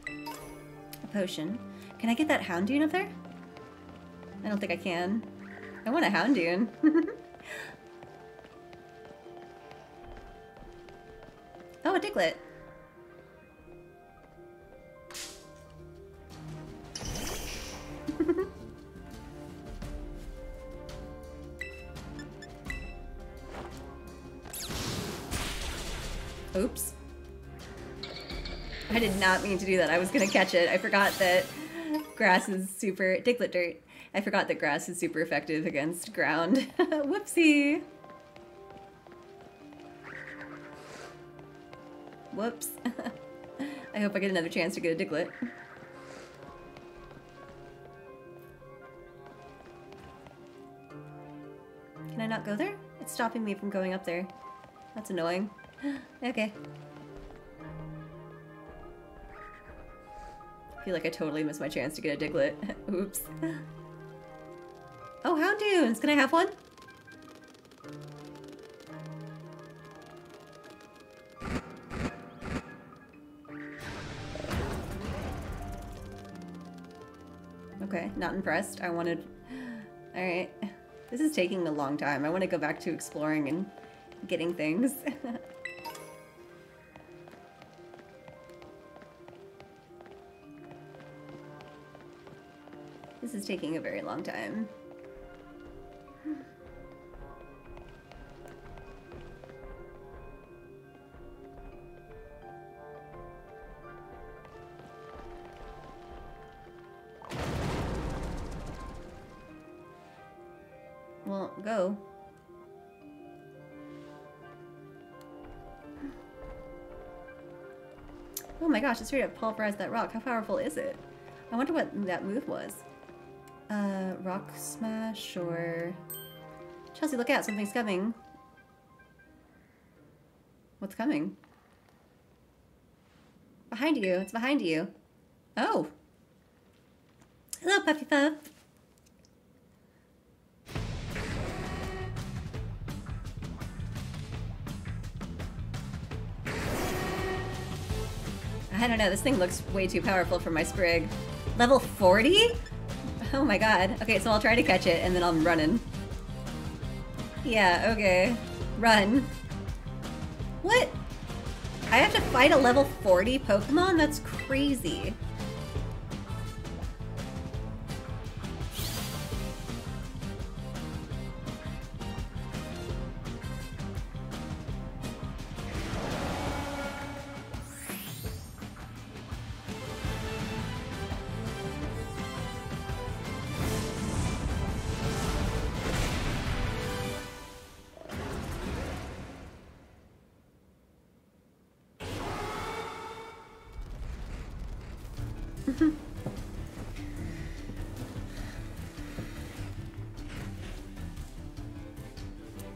A potion. Can I get that Houndoom up there? I don't think I can. I want a Houndoom. oh, a Diglett. Oops. I did not mean to do that. I was gonna catch it. I forgot that grass is super... Diglett dirt. I forgot that grass is super effective against ground. Whoopsie! Whoops. I hope I get another chance to get a Diglett. Can I not go there? It's stopping me from going up there. That's annoying. okay. I feel like I totally missed my chance to get a Diglett. Oops. Oh, Houndooms! Can I have one? Okay, not impressed. I wanted... Alright. This is taking a long time. I want to go back to exploring and getting things. this is taking a very long time. Well, go. Oh my gosh, it's straight up pulverized that rock. How powerful is it? I wonder what that move was. Uh, rock smash or... Chelsea, look out, something's coming. What's coming? Behind you, it's behind you. Oh! Hello, Puffy Puff! I don't know, this thing looks way too powerful for my Sprig. Level 40? Oh my god. Okay, so I'll try to catch it and then I'm running. Yeah, okay. Run. What? I have to fight a level 40 Pokemon? That's crazy.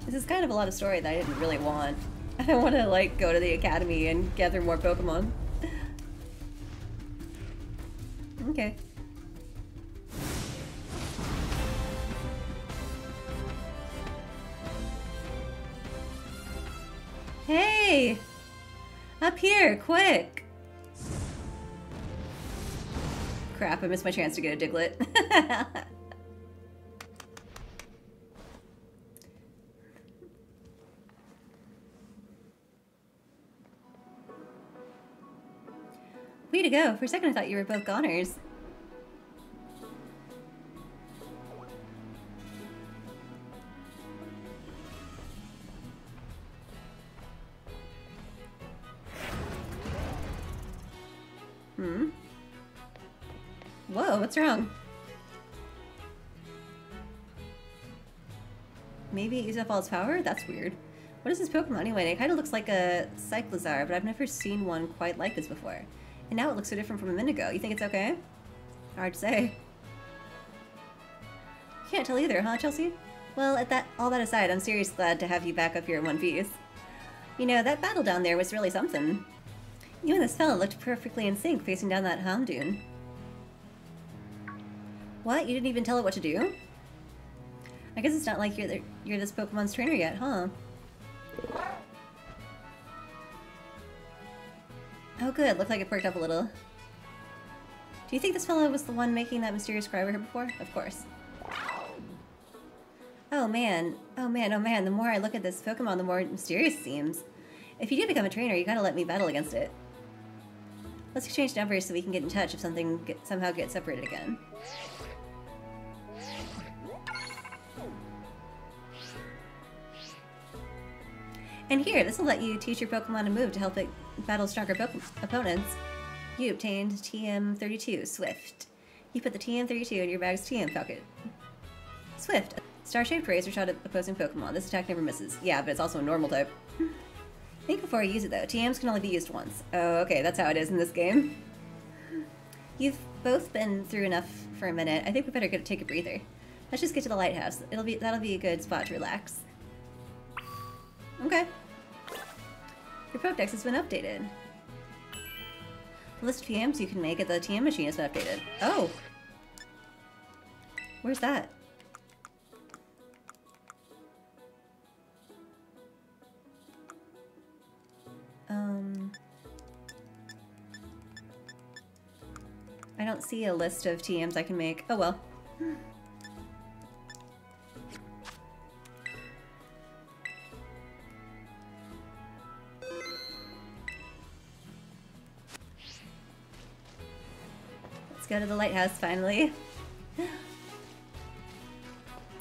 This is kind of a lot of story that I didn't really want. I don't want to like go to the academy and gather more Pokemon. okay. Hey! Up here, quick! Crap, I missed my chance to get a Diglett. Way to go. For a second I thought you were both goners. What's wrong? Maybe it used up all its power? That's weird. What is this Pokemon anyway? It kind of looks like a Cyclizar, but I've never seen one quite like this before. And now it looks so different from a minute ago. You think it's okay? Hard to say. Can't tell either, huh, Chelsea? Well, at that all that aside, I'm seriously glad to have you back up here in one piece. You know, that battle down there was really something. You and this fella looked perfectly in sync facing down that Houndoom. What? You didn't even tell it what to do? I guess it's not like you're, the, you're this Pokemon's trainer yet, huh? Oh good, looked like it perked up a little. Do you think this fellow was the one making that mysterious cry we heard before? Of course. Oh man, oh man, oh man, the more I look at this Pokemon, the more mysterious it seems. If you do become a trainer, you gotta let me battle against it. Let's exchange numbers so we can get in touch if something get, somehow gets separated again. And here, this will let you teach your Pokemon a move to help it battle stronger opponents. You obtained TM32, Swift. You put the TM32 in your bag's TM pocket. Swift. Star-shaped razor shot at opposing Pokemon. This attack never misses. Yeah, but it's also a normal type. Think before you use it though. TMs can only be used once. Oh, okay, that's how it is in this game. You've both been through enough for a minute. I think we better go take a breather. Let's just get to the lighthouse. It'll be that'll be a good spot to relax. Okay. Your Pokedex has been updated. The list of TMs you can make at the TM machine has been updated. Oh! Where's that? Um... I don't see a list of TMs I can make. Oh well. Go to the lighthouse finally.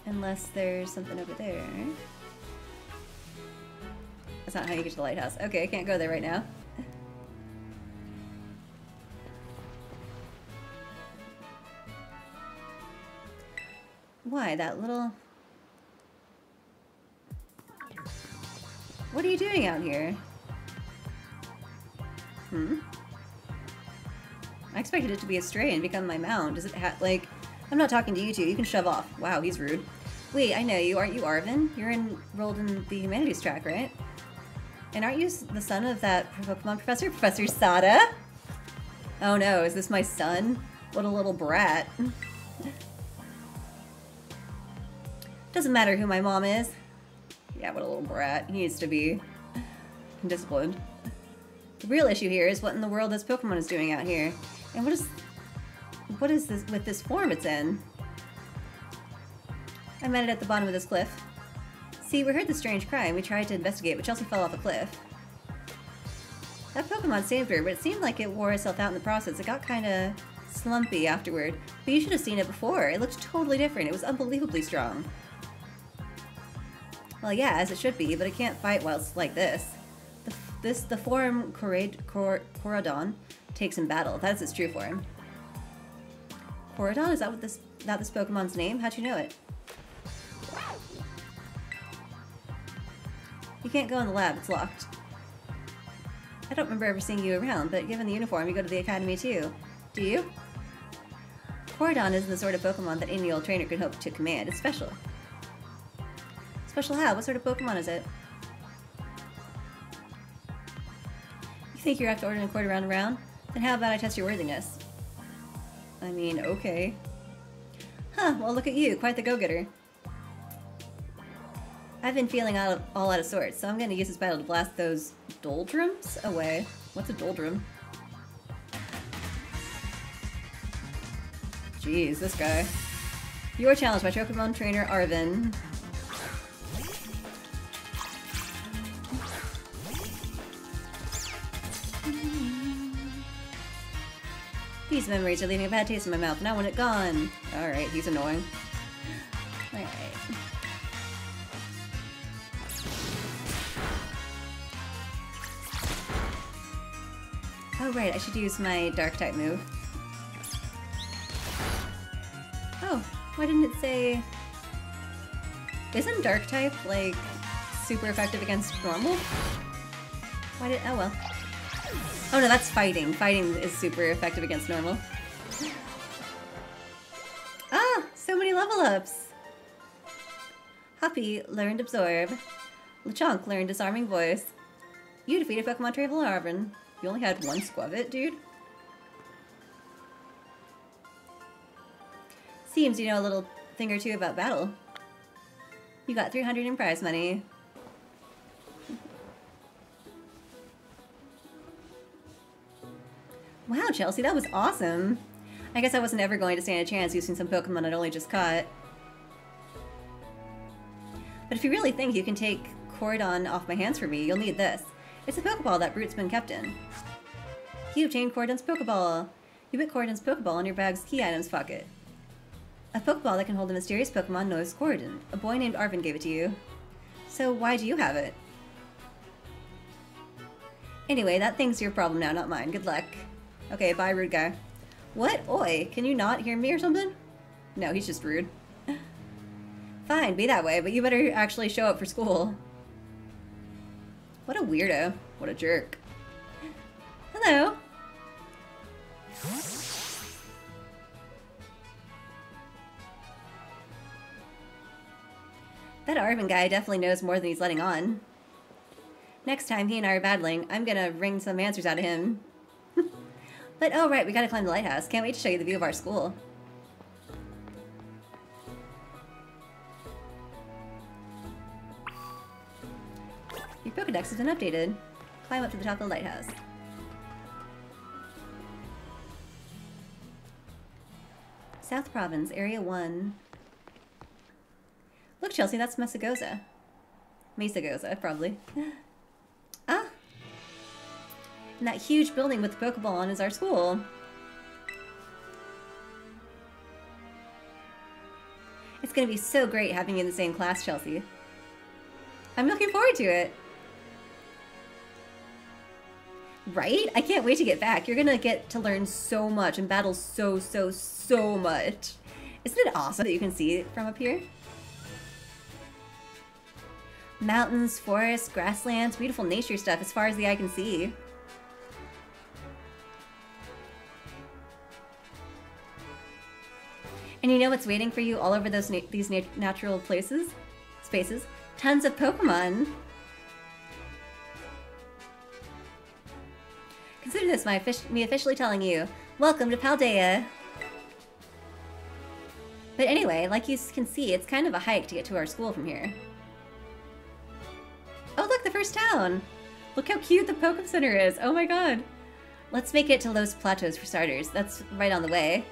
Unless there's something over there. That's not how you get to the lighthouse. Okay, I can't go there right now. Why, that little... What are you doing out here? Expected it to be a stray and become my mount. Does it have, like... I'm not talking to you two. You can shove off. Wow, he's rude. Wait, I know you. Aren't you Arven? You're enrolled in the humanities track, right? And aren't you the son of that Pokemon professor? Professor Sada? Oh no, is this my son? What a little brat. Doesn't matter who my mom is. Yeah, what a little brat. He needs to be disciplined. The real issue here is what in the world this Pokemon is doing out here. And what is... What is this with this form it's in? I met it at the bottom of this cliff. See, we heard the strange cry and we tried to investigate, but Chelsea fell off a cliff. That Pokemon saved her, but it seemed like it wore itself out in the process. It got kinda slumpy afterward. But you should have seen it before. It looked totally different. It was unbelievably strong. Well, yeah, as it should be, but it can't fight while it's like this. The, this, the form Koraidon takes in battle. That is its true form. Koraidon? Is that what this that this Pokemon's name? How'd you know it? You can't go in the lab, it's locked. I don't remember ever seeing you around, but given the uniform, you go to the academy too. Do you? Koraidon is the sort of Pokemon that any old trainer could hope to command. It's special. Special how? What sort of Pokemon is it? You think you're after ordering a quarter round around? Then how about I test your worthiness? I mean, okay. Huh, well look at you, quite the go-getter. I've been feeling of, all out of sorts, so I'm gonna use this battle to blast those doldrums away. What's a doldrum? Jeez, this guy. You are challenged by Pokemon trainer Arven. These memories are leaving a bad taste in my mouth. Now when it gone. Alright, he's annoying. Alright. Oh right, I should use my dark type move. Oh, why didn't it say... Isn't dark type, like, super effective against normal? Why did- oh well. Oh no, that's fighting. Fighting is super effective against normal. Ah, so many level ups! Hoppy learned Absorb. Lechonk learned Disarming Voice. You defeated Pokemon Travel Arven. You only had one Skwovet, dude? Seems you know a little thing or two about battle. You got 300 in prize money. Wow, Chelsea, that was awesome. I guess I wasn't ever going to stand a chance using some Pokemon I'd only just caught. But if you really think you can take Koraidon off my hands for me, you'll need this. It's a Pokeball that Broote's been kept in. You obtained Koraidon's Pokeball. You put Koraidon's Pokeball in your bag's key items pocket. A Pokeball that can hold a mysterious Pokemon known as Koraidon. A boy named Arven gave it to you. So why do you have it? Anyway, that thing's your problem now, not mine. Good luck. Okay, bye, rude guy. What? Oi, can you not hear me or something? No, he's just rude. Fine, be that way, but you better actually show up for school. What a weirdo. What a jerk. Hello. That Arven guy definitely knows more than he's letting on. Next time he and I are battling, I'm gonna wring some answers out of him. But oh right, we gotta climb the lighthouse. Can't wait to show you the view of our school. Your Pokedex has been updated. Climb up to the top of the lighthouse. South Province, Area 1. Look, Chelsea, that's Mesagoza. Mesagoza, probably. ah! And that huge building with the Pokeball on is our school. It's gonna be so great having you in the same class, Chelsea. I'm looking forward to it. Right? I can't wait to get back. You're gonna get to learn so much and battle so, so, so much. Isn't it awesome that you can see it from up here? Mountains, forests, grasslands, beautiful nature stuff as far as the eye can see. And you know what's waiting for you all over those na these na natural places? Spaces? Tons of Pokemon! Consider this my me officially telling you, welcome to Paldea! But anyway, like you can see, it's kind of a hike to get to our school from here. Oh, look, the first town! Look how cute the Poke Center is! Oh my god! Let's make it to Los Platos for starters. That's right on the way.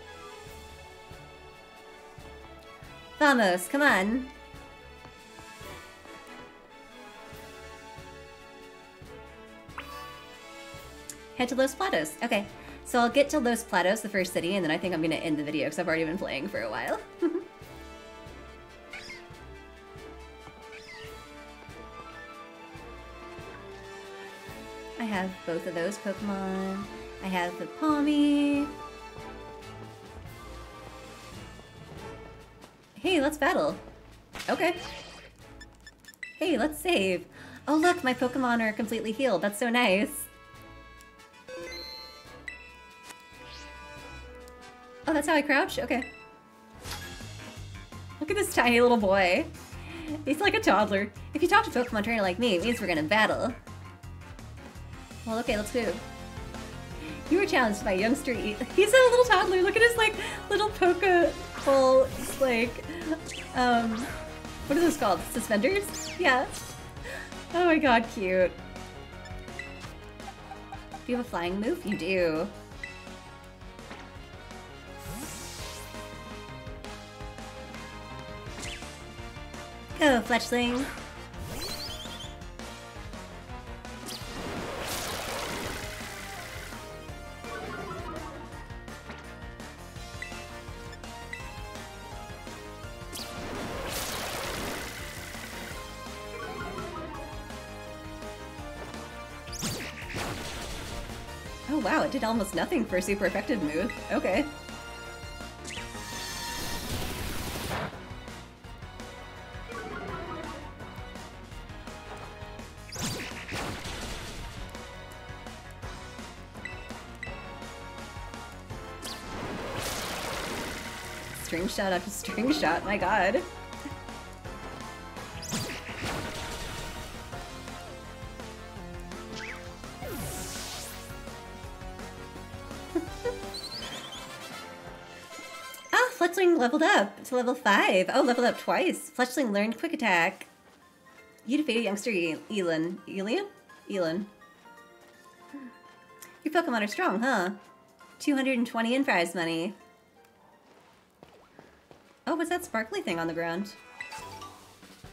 Vamos, come on! Head to Los Platos. Okay, so I'll get to Los Platos, the first city, and then I think I'm to end the video because I've already been playing for a while. I have both of those Pokemon. I have the Pawmi. Hey, let's battle. Okay. Hey, let's save. Oh look, my Pokemon are completely healed. That's so nice. Oh, that's how I crouch? Okay. Look at this tiny little boy. He's like a toddler. If you talk to Pokemon trainer like me, it means we're gonna battle. Well, okay, let's move. You were challenged by youngster He's a little toddler. Look at his, like, little poke full, like, um, what are those called? Suspenders? Yeah. Oh my god, cute. Do you have a flying move? You do. Go, Fletchling. Did almost nothing for a super effective move. Okay. String shot after string shot, my god. Leveled up to level 5. Oh, leveled up twice. Fletchling learned Quick Attack. You defeated youngster Elin. Elian? Elin. Your Pokemon are strong, huh? 220 in prize money. Oh, what's that sparkly thing on the ground?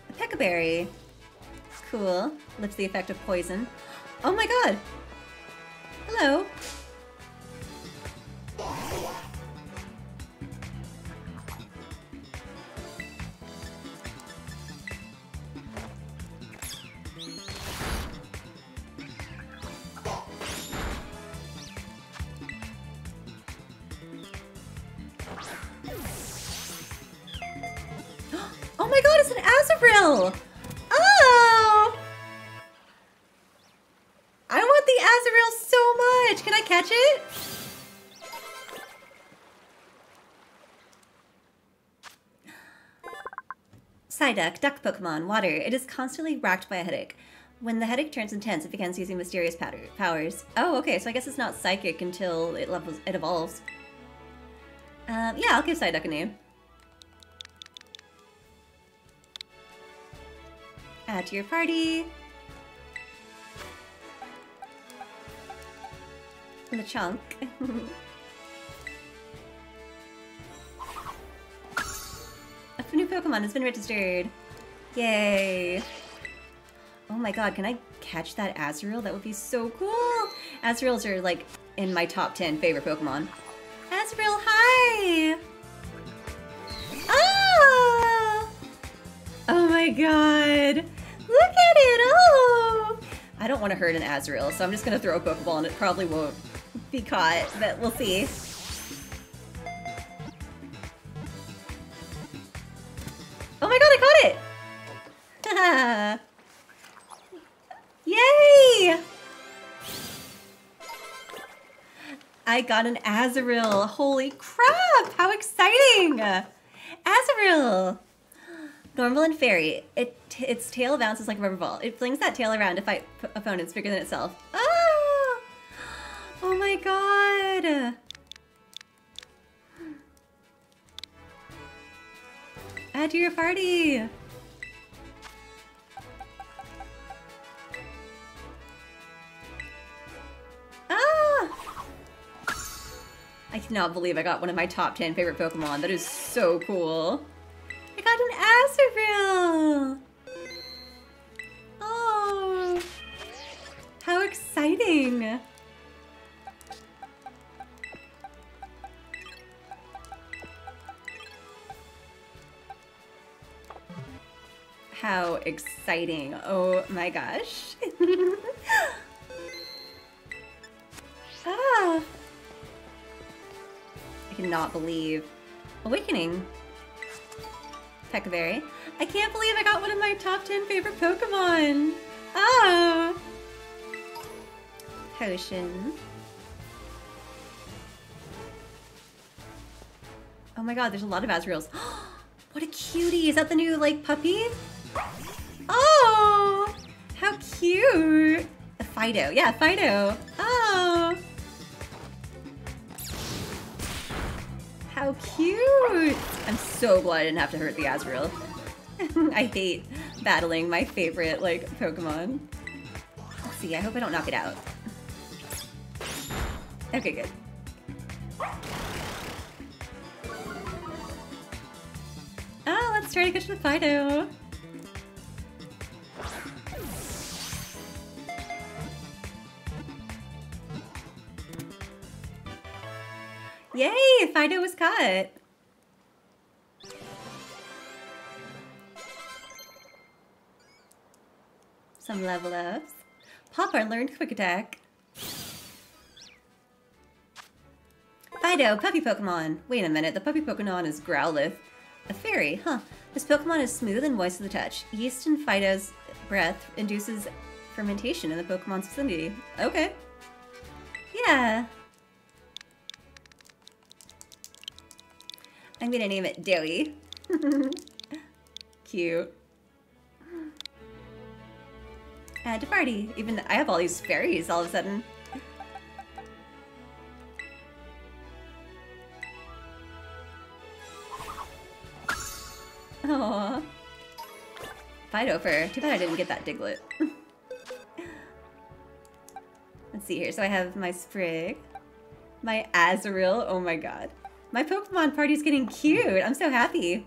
A Pecha Berry. Cool. Lifts the effect of poison. Oh my god! Hello. Psyduck, duck Pokemon, water. It is constantly racked by a headache. When the headache turns intense, it begins using mysterious powers. Oh, okay, so I guess it's not psychic until it levels it evolves. Um, yeah, I'll give Psyduck a name. Add to your party. Lechonk. Pokemon has been registered. Yay. Oh my god, can I catch that Azurill? That would be so cool. Azurills are like in my top 10 favorite Pokemon. Azurill, hi! Ah! Oh my god. Look at it! Oh! I don't want to hurt an Azurill, so I'm just going to throw a Pokeball and it probably won't be caught, but we'll see. I got an Azurill. Holy crap! How exciting! Azurill! Normal and Fairy. It its tail bounces like a rubber ball. It flings that tail around to fight opponents bigger than itself. Ah! Oh my god! Add to your party! I cannot believe I got one of my top 10 favorite Pokemon. That is so cool. I got an Azurill! Oh! How exciting! How exciting. Oh my gosh. cannot believe. Awakening. Pecha Berry. I can't believe I got one of my top 10 favorite Pokemon. Oh! Potion. Oh my god, there's a lot of Azurills. what a cutie! Is that the new, like, puppy? Oh! How cute! Fidough. Yeah, Fidough. Cute! I'm so glad I didn't have to hurt the Azurill. I hate battling my favorite, like, Pokemon. Let's see, I hope I don't knock it out. Okay, good. Oh, let's try to catch the Fidough. Fidough was caught. Some level ups. Popper learned Quick Attack. Fidough, puppy Pokemon. Wait a minute, the puppy Pokemon is Growlithe. A fairy, huh? This Pokemon is smooth and moist to the touch. Yeast in Fidough's breath induces fermentation in the Pokemon's vicinity. Okay. Yeah. I'm gonna name it Doey. Cute. Add to party. Even I have all these fairies all of a sudden. Aww. Fidough fur. Too bad I didn't get that Diglett. Let's see here. So I have my Sprig, my Azurill. Oh my god. My Pokemon party's getting cute. I'm so happy.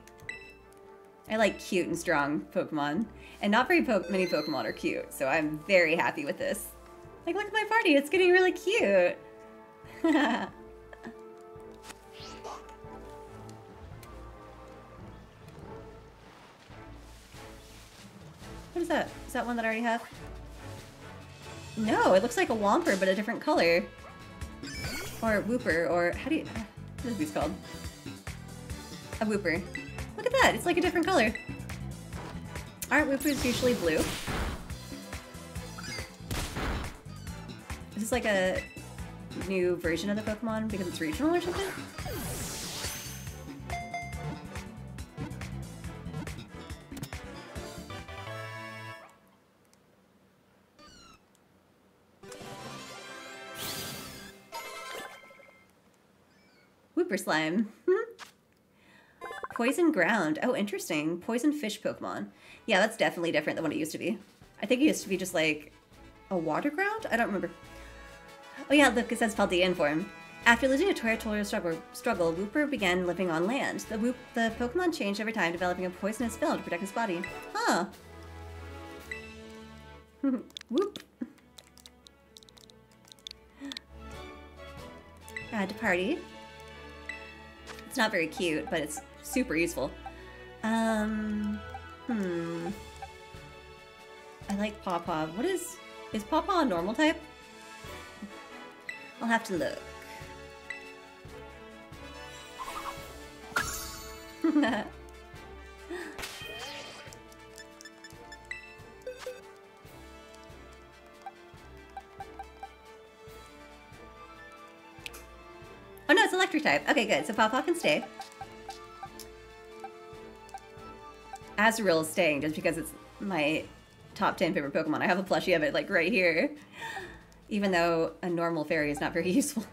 I like cute and strong Pokemon. And not very po many Pokemon are cute, so I'm very happy with this. Like, look at my party. It's getting really cute. what is that? Is that one that I already have? No, it looks like a Womper, but a different color. Or Wooper, or how do you... Are these called? A Wooper. Look at that, it's like a different color. Aren't Woopers usually blue? Is this like a new version of the Pokemon because it's regional or something? Wooper Slime. Poison Ground. Oh, interesting. Poison Fish Pokemon. Yeah, that's definitely different than what it used to be. I think it used to be just like a water ground? I don't remember. Oh yeah, look, it says Paldean form. After losing a territorial struggle, struggle, Wooper began living on land. The, Whoop, the Pokemon changed over time, developing a poisonous film to protect his body. Huh. Whoop. Add to party. It's not very cute, but it's super useful. Um, hmm. I like Pawpaw. What is... Is Pawpaw a normal type? I'll have to look. oh no, it's electric type. Okay, good. So Pawpaw can stay. Azurill is staying just because it's my top 10 favorite Pokemon. I have a plushie of it like right here. Even though a normal fairy is not very useful.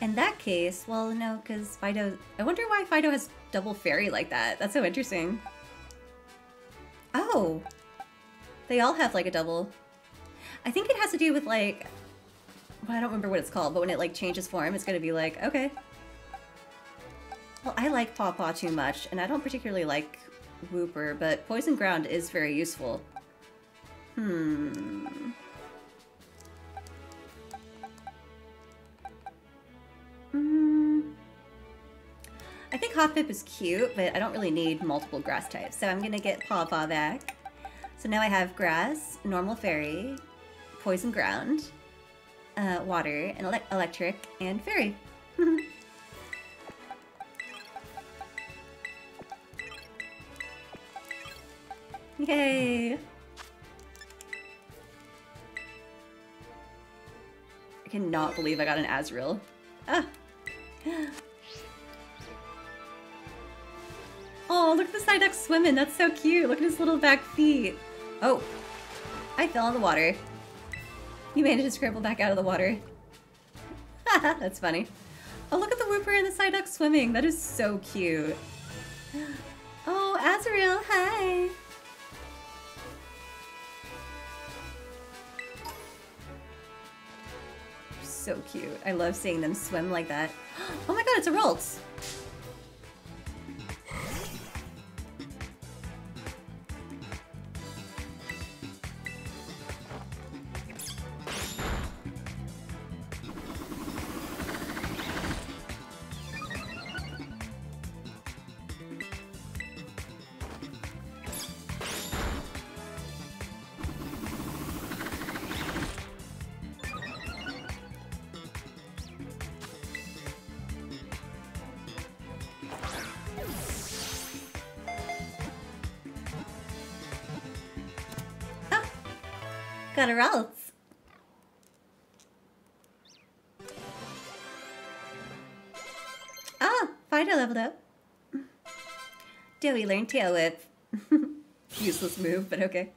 In that case, well, no, because Fidough... I wonder why Fidough has double fairy like that. That's so interesting. Oh! They all have, like, a double... I think it has to do with, like... Well, I don't remember what it's called, but when it, like, changes form, it's gonna be like, okay. Well, I like Pawpaw too much, and I don't particularly like Wooper, but Poison Ground is very useful. Hmm... Mm. I think Hoppip is cute, but I don't really need multiple grass types. So I'm to get Pawpaw back. So now I have grass, normal fairy, poison ground, uh, water, and ele electric, and fairy. Yay! I cannot believe I got an Azurill. Ah! Oh, look at the Psyduck swimming. That's so cute. Look at his little back feet. Oh, I fell in the water. You managed to scramble back out of the water. That's funny. Oh, look at the Wooper and the Psyduck swimming. That is so cute. Oh, Azurill, hi. So cute. I love seeing them swim like that. Oh my god, it's a Ralts! A Ralts. Ah, Fidough leveled up. Joey learned Tail Whip. Useless move, but okay.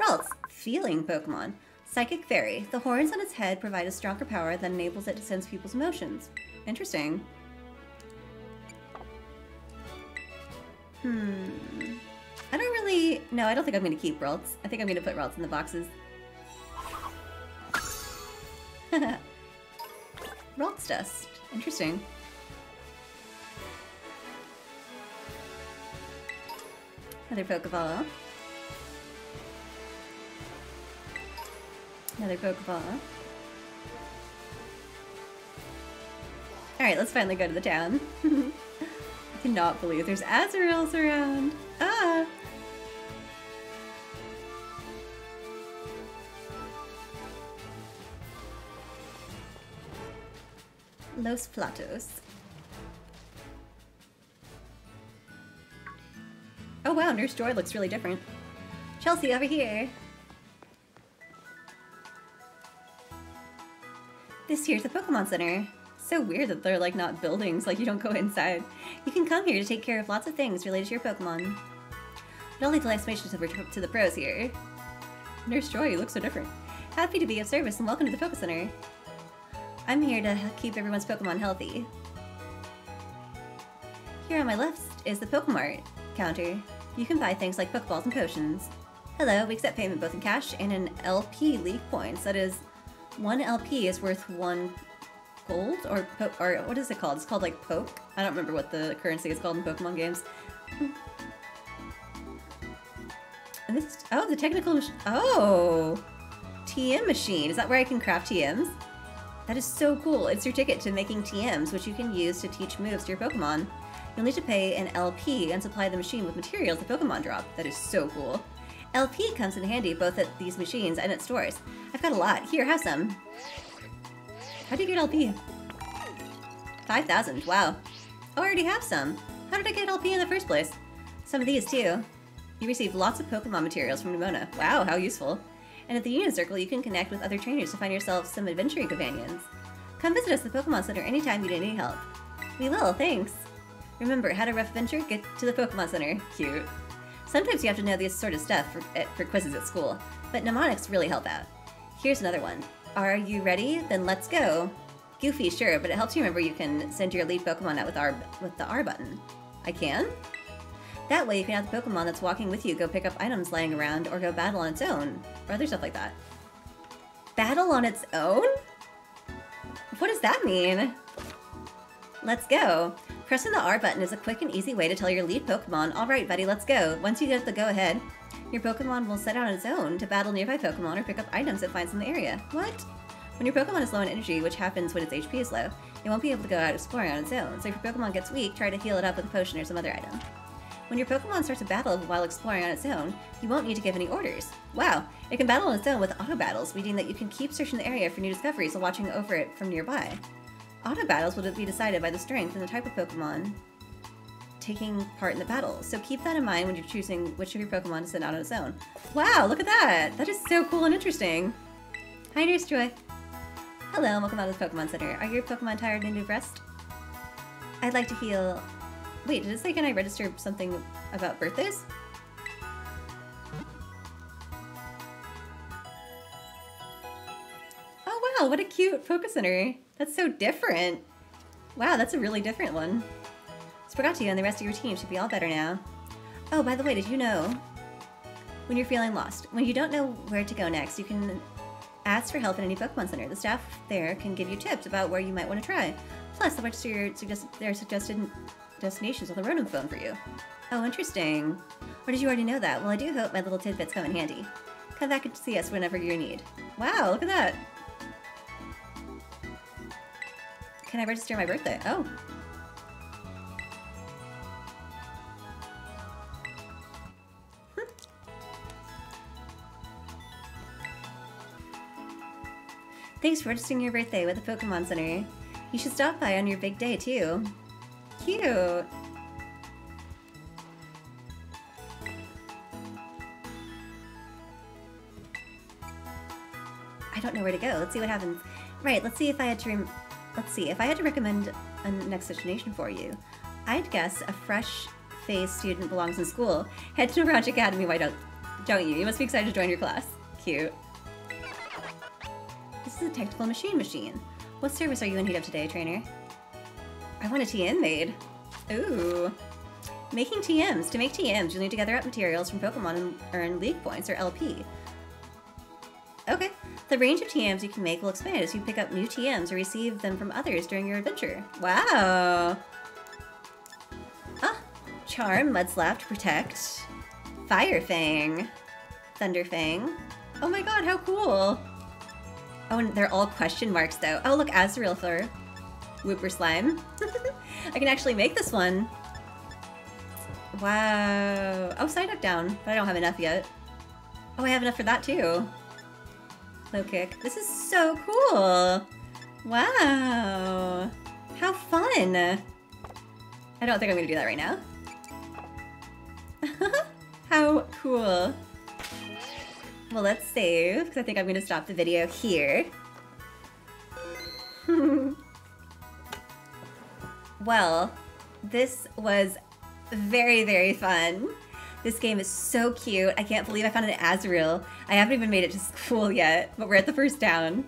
Ralts, feeling Pokemon. Psychic Fairy. The horns on its head provide a stronger power that enables it to sense people's emotions. Interesting. Hmm. No, I don't think I'm going to keep Ralts. I think I'm going to put Ralts in the boxes. Ralts Dust. Interesting. Another Pokeball. Another Pokeball. Alright, let's finally go to the town. I cannot believe there's Azurills around. Ah! Los Platos. Oh wow, Nurse Joy looks really different. Chelsea, over here! This here's the Pokemon Center. So weird that they're like not buildings, like you don't go inside. You can come here to take care of lots of things related to your Pokemon. I'll leave the explanations over to the pros here. Nurse Joy, you look so different. Happy to be of service and welcome to the Poke Center. I'm here to keep everyone's Pokemon healthy. Here on my left is the Pokemart counter. You can buy things like Pokeballs and potions. Hello, we accept payment both in cash and in LP leaf points. That is, one LP is worth one gold or or what is it called? It's called like poke. I don't remember what the currency is called in Pokemon games. And this oh the technical oh TM machine. Is that where I can craft TMs? That is so cool. It's your ticket to making TMs, which you can use to teach moves to your Pokemon. You'll need to pay an LP and supply the machine with materials the Pokemon drop. That is so cool. LP comes in handy both at these machines and at stores. I've got a lot. Here, have some. How do you get LP? 5,000. Wow. Oh, I already have some. How did I get LP in the first place? Some of these, too. You receive lots of Pokemon materials from Nemona. Wow, how useful. And at the Union Circle, you can connect with other trainers to find yourself some adventuring companions. Come visit us at the Pokemon Center anytime you need any help. We will, thanks. Remember, had a rough adventure? Get to the Pokemon Center. Cute. Sometimes you have to know this sort of stuff for, for quizzes at school, but mnemonics really help out. Here's another one. Are you ready? Then let's go. Goofy, sure, but it helps you remember you can send your lead Pokemon out with R with the R button. I can? That way you can have the Pokemon that's walking with you go pick up items lying around or go battle on its own, or other stuff like that. Battle on its own? What does that mean? Let's go. Pressing the R button is a quick and easy way to tell your lead Pokemon, alright buddy, let's go. Once you get the go-ahead, your Pokemon will set out on its own to battle nearby Pokemon or pick up items it finds in the area. What? When your Pokemon is low on energy, which happens when its HP is low, it won't be able to go out exploring on its own, so if your Pokemon gets weak, try to heal it up with a potion or some other item. When your Pokemon starts a battle while exploring on its own, you won't need to give any orders. Wow, it can battle on its own with auto battles, meaning that you can keep searching the area for new discoveries while watching over it from nearby. Auto battles will be decided by the strength and the type of Pokemon taking part in the battle, so keep that in mind when you're choosing which of your Pokemon to send out on its own. Wow, look at that! That is so cool and interesting! Hi, Nurse Joy. Hello, and welcome out to the Pokemon Center. Are your Pokemon tired and need rest? I'd like to heal... Wait, did it say can I register something about birthdays? Oh wow, what a cute Focus Center. That's so different. Wow, that's a really different one. Sprigatito and the rest of your team should be all better now. Oh, by the way, did you know? When you're feeling lost, when you don't know where to go next, you can ask for help at any Pokemon Center. The staff there can give you tips about where you might want to try. Plus, they'll register your their suggested destinations on the Rotom phone for you. Oh, interesting. Or did you already know that? Well, I do hope my little tidbits come in handy. Come back and see us whenever in need. Wow, look at that. Can I register my birthday? Oh. Thanks for registering your birthday with the Pokemon Center. You should stop by on your big day, too. Cute! I don't know where to go. Let's see what happens. Right, let's see if I had to Let's see, if I had to recommend a next destination for you, I'd guess a fresh-faced student belongs in school. Head to Naranja Academy, why don't, don't you? You must be excited to join your class. Cute. This is a technical machine machine. What service are you in need of today, trainer? I want a TM made. Ooh. Making TMs. To make TMs, you'll need to gather up materials from Pokemon and earn League Points, or LP. Okay, The range of TMs you can make will expand as you pick up new TMs or receive them from others during your adventure. Wow! Ah! Charm, Mud Slap to protect. Fire Fang. Thunder Fang. Oh my god, how cool! Oh, and they're all question marks though. Oh, look, Azurill Fur. Wooper Slime. I can actually make this one. Wow. Oh, Psyduck down, but I don't have enough yet. Oh, I have enough for that too. Low kick. This is so cool. Wow. How fun. I don't think I'm gonna do that right now. How cool. Well, let's save, because I think I'm gonna stop the video here. well, this was very, very fun. This game is so cute. I can't believe I found an Azurill. I haven't even made it to school yet, but we're at the first town.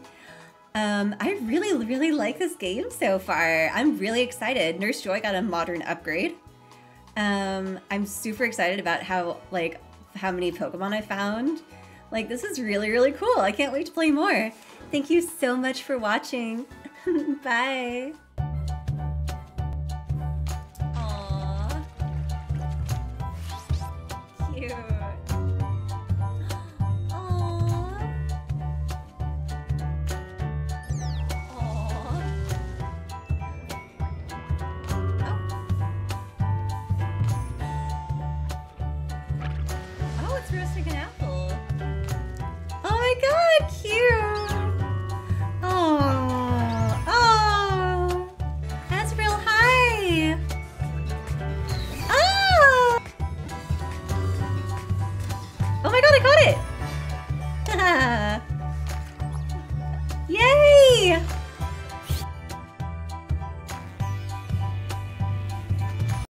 Um, I really, really like this game so far. I'm really excited. Nurse Joy got a modern upgrade. Um, I'm super excited about how, like, how many Pokemon I found. Like, this is really, really cool. I can't wait to play more. Thank you so much for watching. Bye.